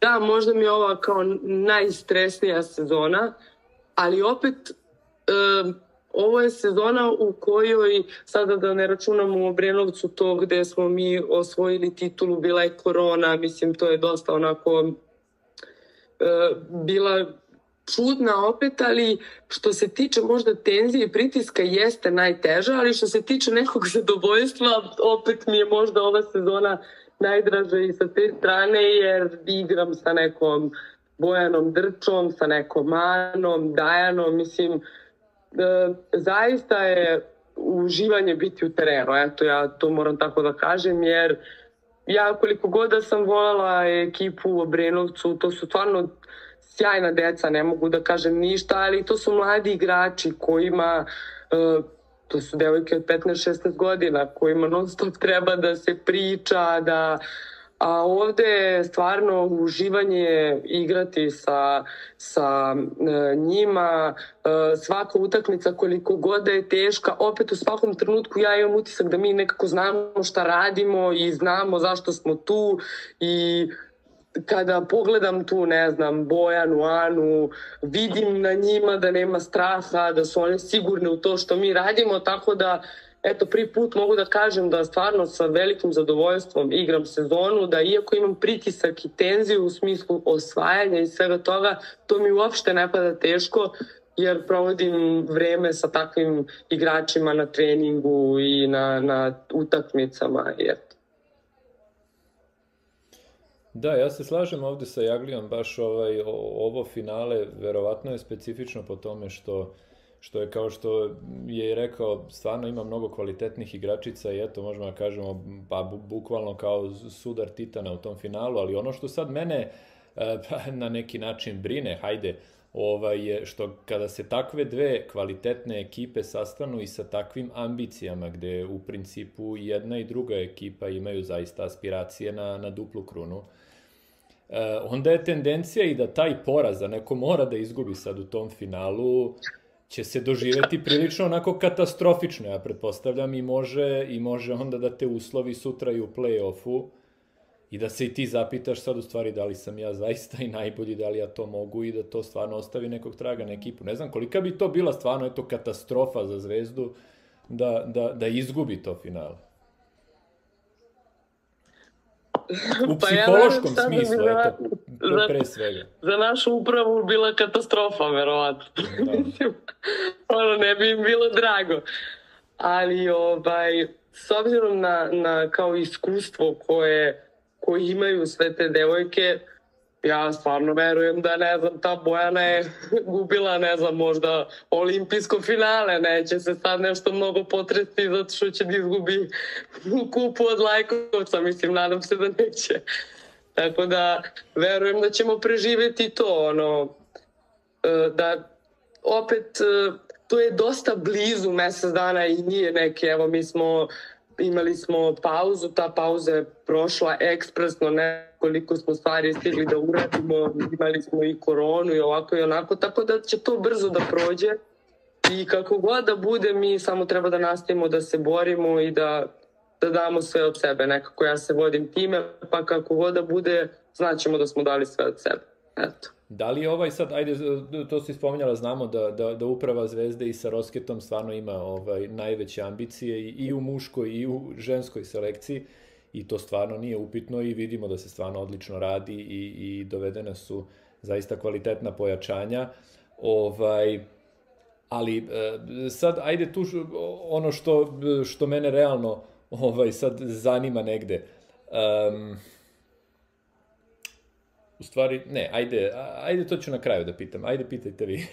Da, možda mi je ova kao najstresnija sezona, ali opet um, ovo je sezona u kojoj, sada da ne računamo u Obrenovcu to gde smo mi osvojili titulu, bila je korona, mislim to je dosta onako uh, bila čudna opet, ali što se tiče možda tenzije i pritiska jeste najteža, ali što se tiče nekog zadovoljstva, opet mi je možda ova sezona najdraža i sa te strane, jer igram sa nekom Bojanom Drčom, sa nekom Manom, Dajanom, mislim, e, zaista je uživanje biti u terenu, eto ja to moram tako da kažem, jer ja koliko god da sam volala ekipu u Obrenovcu, to su stvarno sjajna deca, ne mogu da kažem ništa, ali to su mladi igrači kojima, uh, to su devojke od 15-16 godina, kojima non stop treba da se priča, da A ovde je stvarno uživanje igrati sa, sa e, njima, e, svaka utakmica koliko god da je teška, opet u svakom trenutku ja imam utisak da mi nekako znamo šta radimo i znamo zašto smo tu i kada pogledam tu, ne znam, Bojanu, Anu, vidim na njima da nema straha, da su one sigurne u to što mi radimo, tako da eto, prvi put mogu da kažem da stvarno sa velikim zadovoljstvom igram sezonu, da iako imam pritisak i tenziju u smislu osvajanja i svega toga, to mi uopšte ne pada teško, jer provodim vreme sa takvim igračima na treningu i na, na utakmicama. Eto. Da, ja se slažem ovde sa Jaglijom, baš ovaj, ovo finale verovatno je specifično po tome što što je kao što je rekao, stvarno ima mnogo kvalitetnih igračica i eto možemo da kažemo pa bukvalno kao sudar titana u tom finalu, ali ono što sad mene e, pa, na neki način brine, hajde, ovaj, je što kada se takve dve kvalitetne ekipe sastanu i sa takvim ambicijama, gde u principu jedna i druga ekipa imaju zaista aspiracije na, na duplu krunu, e, onda je tendencija i da taj poraz, da neko mora da izgubi sad u tom finalu, će se doživeti prilično onako katastrofično, ja pretpostavljam, i može, i može onda da te uslovi sutra i u play-offu i da se i ti zapitaš sad u stvari da li sam ja zaista i najbolji, da li ja to mogu i da to stvarno ostavi nekog traga na ekipu. Ne znam kolika bi to bila stvarno eto katastrofa za Zvezdu da, da, da izgubi to finale. U pa psihološkom ja smislu, eto, za, pre svega. Za našu upravu bila katastrofa, verovatno. Da. ono, ne bi im bilo drago. Ali, ovaj, s obzirom na, na kao iskustvo koje, koje imaju sve te devojke, ja stvarno verujem da, ne znam, ta Bojana je gubila, ne znam, možda olimpijsko finale, neće se sad nešto mnogo potresti zato što će da izgubi kupu od Lajkovca, mislim, nadam se da neće. Tako da, verujem da ćemo preživeti to, ono, e, da opet e, to je dosta blizu mesec dana i nije neke, evo mi smo imali smo pauzu, ta pauza je prošla ekspresno, nekoliko smo stvari stigli da uradimo, imali smo i koronu i ovako i onako, tako da će to brzo da prođe i kako god da bude, mi samo treba da nastavimo da se borimo i da, da damo sve od sebe. Nekako ja se vodim time, pa kako god da bude, znaćemo da smo dali sve od sebe. Eto. Da li ovaj sad, ajde, to si spominjala, znamo da, da, da uprava Zvezde i sa Rosketom stvarno ima ovaj, najveće ambicije i, i u muškoj i u ženskoj selekciji i to stvarno nije upitno i vidimo da se stvarno odlično radi i, i dovedene su zaista kvalitetna pojačanja. Ovaj, ali e, sad, ajde tu ono što, što mene realno ovaj, sad zanima negde. Um, U stvari, ne, ajde, ajde to ću na kraju da pitam. Ajde, pitajte vi.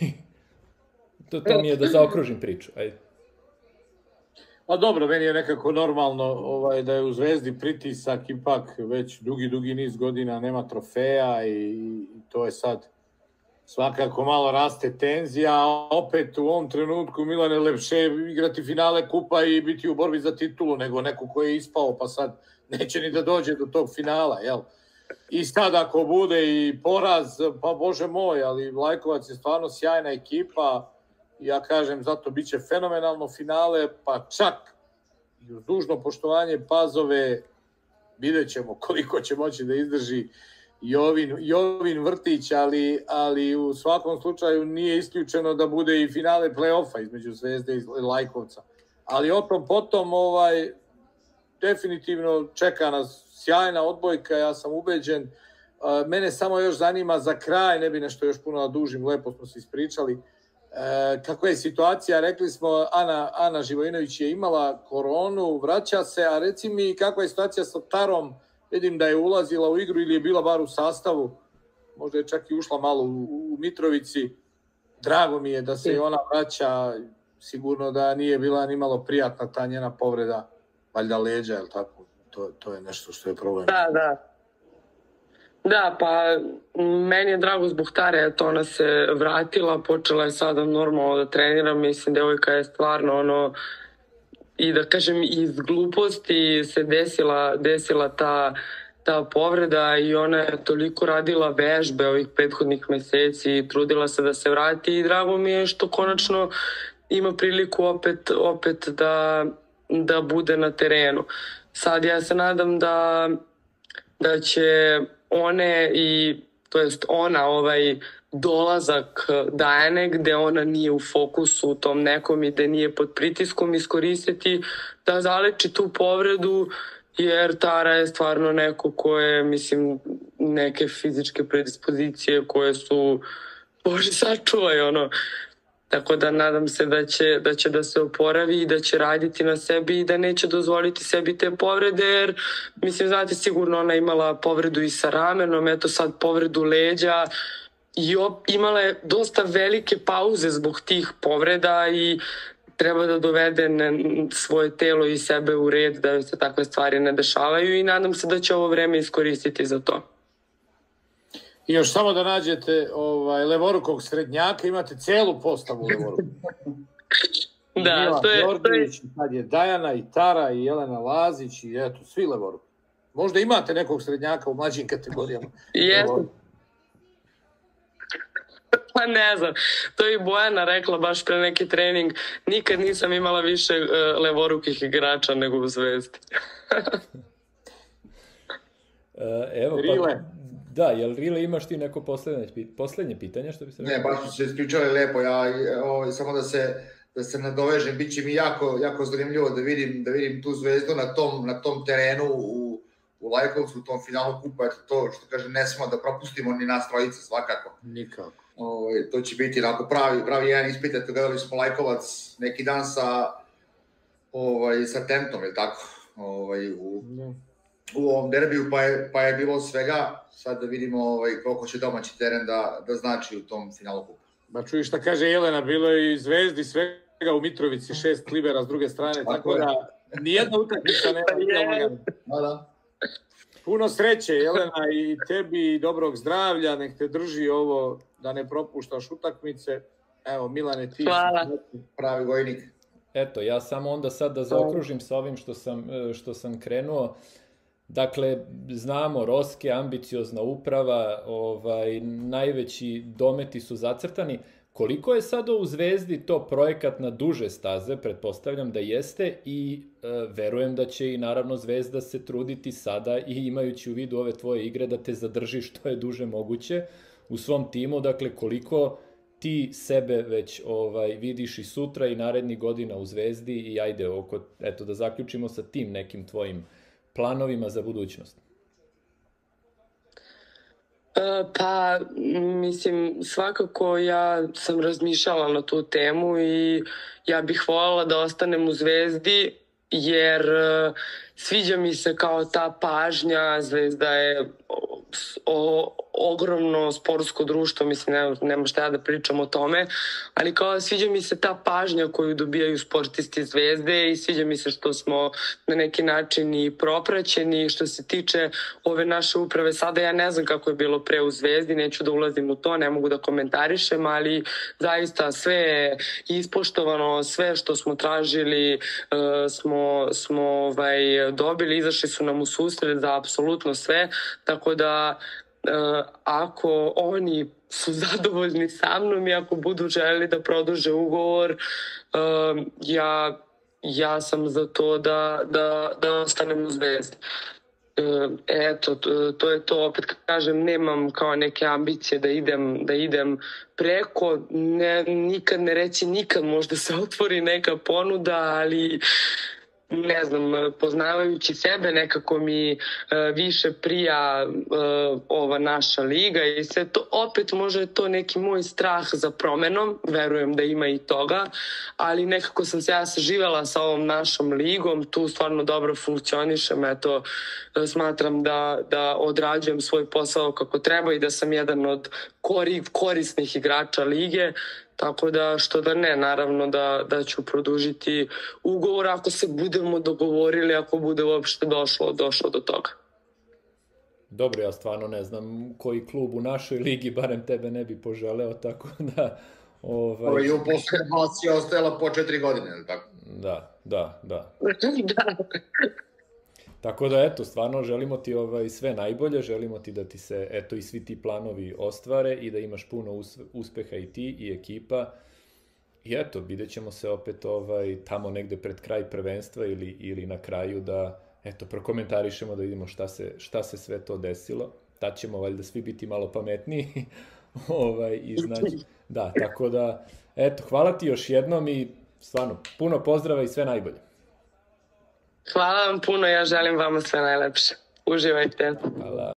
to, to mi je da zaokružim priču. Ajde. Pa dobro, meni je nekako normalno ovaj, da je u Zvezdi pritisak ipak već dugi, dugi niz godina nema trofeja i, i to je sad svakako malo raste tenzija, a opet u ovom trenutku Milane lepše igrati finale kupa i biti u borbi za titulu nego neko ko je ispao pa sad neće ni da dođe do tog finala, jel? I sad ako bude i poraz, pa bože moj, ali Lajkovac je stvarno sjajna ekipa. Ja kažem, zato biće fenomenalno finale, pa čak i uz dužno poštovanje Pazove vidjet ćemo koliko će moći da izdrži Jovin, Jovin Vrtić, ali, ali u svakom slučaju nije isključeno da bude i finale play-offa između Zvezde i Lajkovca. Ali o tom potom ovaj, definitivno čeka nas sjajna odbojka, ja sam ubeđen. Mene samo još zanima za kraj, ne bi nešto još puno da dužim, lepo smo se ispričali. E, kako je situacija, rekli smo, Ana, Ana Živojinović je imala koronu, vraća se, a reci mi kakva je situacija sa Tarom, vidim da je ulazila u igru ili je bila bar u sastavu, možda je čak i ušla malo u, u Mitrovici. Drago mi je da se i ona vraća, sigurno da nije bila ni malo prijatna ta njena povreda, valjda leđa, je tako? To, to je nešto što je problem. Da, da. Da, pa meni je drago zbog Tare, to ona se vratila, počela je sada normalno da trenira, mislim, devojka je stvarno ono, i da kažem iz gluposti se desila, desila ta, ta povreda i ona je toliko radila vežbe ovih prethodnih meseci i trudila se da se vrati i drago mi je što konačno ima priliku opet, opet da, da bude na terenu. Sad ja se nadam da, da će one i to jest ona ovaj dolazak Dajane gde ona nije u fokusu u tom nekom i da nije pod pritiskom iskoristiti da zaleči tu povredu jer Tara je stvarno neko ko je, mislim, neke fizičke predispozicije koje su, bože, sačuvaj, ono, Tako da nadam se da će, da će da se oporavi i da će raditi na sebi i da neće dozvoliti sebi te povrede, jer mislim, znate, sigurno ona imala povredu i sa ramenom, eto sad povredu leđa i op, imala je dosta velike pauze zbog tih povreda i treba da dovede svoje telo i sebe u red da se takve stvari ne dešavaju i nadam se da će ovo vreme iskoristiti za to. I još samo da nađete ovaj, levorukog srednjaka, imate celu postavu levorukog. da, Mila to je... Đorđević, sad je Dajana i Tara i Jelena Lazić i eto, svi levoruk. Možda imate nekog srednjaka u mlađim kategorijama. Jeste. Pa ne znam, to je i Bojana rekla baš pre neki trening, nikad nisam imala više uh, levorukih igrača nego u Zvezdi. uh, evo, pa. Da, jel Rile imaš ti neko poslednje, poslednje pitanje što bi se Ne, baš su se ispričali lepo, ja ovaj, samo da se da se nadovežem, bit će mi jako, jako zanimljivo da vidim, da vidim tu zvezdu na tom, na tom terenu u, u Lajkovcu, u tom finalu kupa, eto to što kaže, ne smemo da propustimo ni nas trojica svakako. Nikako. Ovaj, to će biti onako pravi, pravi jedan ispit, eto gledali smo Lajkovac neki dan sa, ovaj, sa Tentom, je tako? Ovaj, u, ne. u ovom derbiju, pa je, pa je bilo svega, sad da vidimo ovaj, koliko će domaći teren da, da znači u tom finalu kupa. Ba čuj šta kaže Jelena, bilo je i Zvezdi svega u Mitrovici, šest klibera s druge strane, tako, tako da nijedna utakmica nema. da, da. Puno sreće, Jelena, i tebi i dobrog zdravlja, nek te drži ovo da ne propuštaš utakmice. Evo, Milane, ti Hvala. pravi vojnik. Eto, ja samo onda sad da zaokružim sa ovim što sam, što sam krenuo. Dakle, znamo, Roske, ambiciozna uprava, ovaj, najveći dometi su zacrtani. Koliko je sada u Zvezdi to projekat na duže staze, pretpostavljam da jeste i e, verujem da će i naravno Zvezda se truditi sada i imajući u vidu ove tvoje igre da te zadrži što je duže moguće u svom timu, dakle koliko ti sebe već ovaj vidiš i sutra i narednih godina u Zvezdi i ajde oko eto da zaključimo sa tim nekim tvojim planovima za budućnost? E, pa, mislim, svakako ja sam razmišljala na tu temu i ja bih voljela da ostanem u Zvezdi jer e, sviđa mi se kao ta pažnja, Zvezda je o, ogromno sportsko društvo, mislim, ne, nema šta ja da pričam o tome, ali kao sviđa mi se ta pažnja koju dobijaju sportisti zvezde i sviđa mi se što smo na neki način i propraćeni što se tiče ove naše uprave. Sada ja ne znam kako je bilo pre u zvezdi, neću da ulazim u to, ne mogu da komentarišem, ali zaista sve je ispoštovano, sve što smo tražili uh, smo, smo ovaj, dobili, izašli su nam u susred za apsolutno sve, tako da uh, ako oni su zadovoljni sa mnom i ako budu želi da produže ugovor, uh, ja, ja sam za to da, da, da ostanem u zvezdi. eto, to je to, opet kažem, nemam kao neke ambicije da idem, da idem preko, ne, nikad ne reći nikad, možda se otvori neka ponuda, ali ne znam, poznavajući sebe nekako mi e, više prija e, ova naša liga i sve to, opet može to neki moj strah za promenom, verujem da ima i toga, ali nekako sam se ja saživela sa ovom našom ligom, tu stvarno dobro funkcionišem, eto, e, smatram da, da odrađujem svoj posao kako treba i da sam jedan od kori, korisnih igrača lige, Tako da, što da ne, naravno da, da ću produžiti ugovor ako se budemo dogovorili, ako bude uopšte došlo, došlo do toga. Dobro, ja stvarno ne znam koji klub u našoj ligi, barem tebe ne bi poželeo, tako da... Ovaj... Ovo je u poslednjosti ostajala po četiri godine, ili tako? Da, da, da. da. Tako da, eto, stvarno želimo ti ovaj, sve najbolje, želimo ti da ti se, eto, i svi ti planovi ostvare i da imaš puno uspeha i ti i ekipa. I eto, vidjet ćemo se opet ovaj, tamo negde pred kraj prvenstva ili, ili na kraju da, eto, prokomentarišemo da vidimo šta se, šta se sve to desilo. Tad ćemo valjda svi biti malo pametniji ovaj, i znači, da, tako da, eto, hvala ti još jednom i stvarno, puno pozdrava i sve najbolje. Hvala vam puno, ja želim vama sve najlepše. Uživajte. Hvala.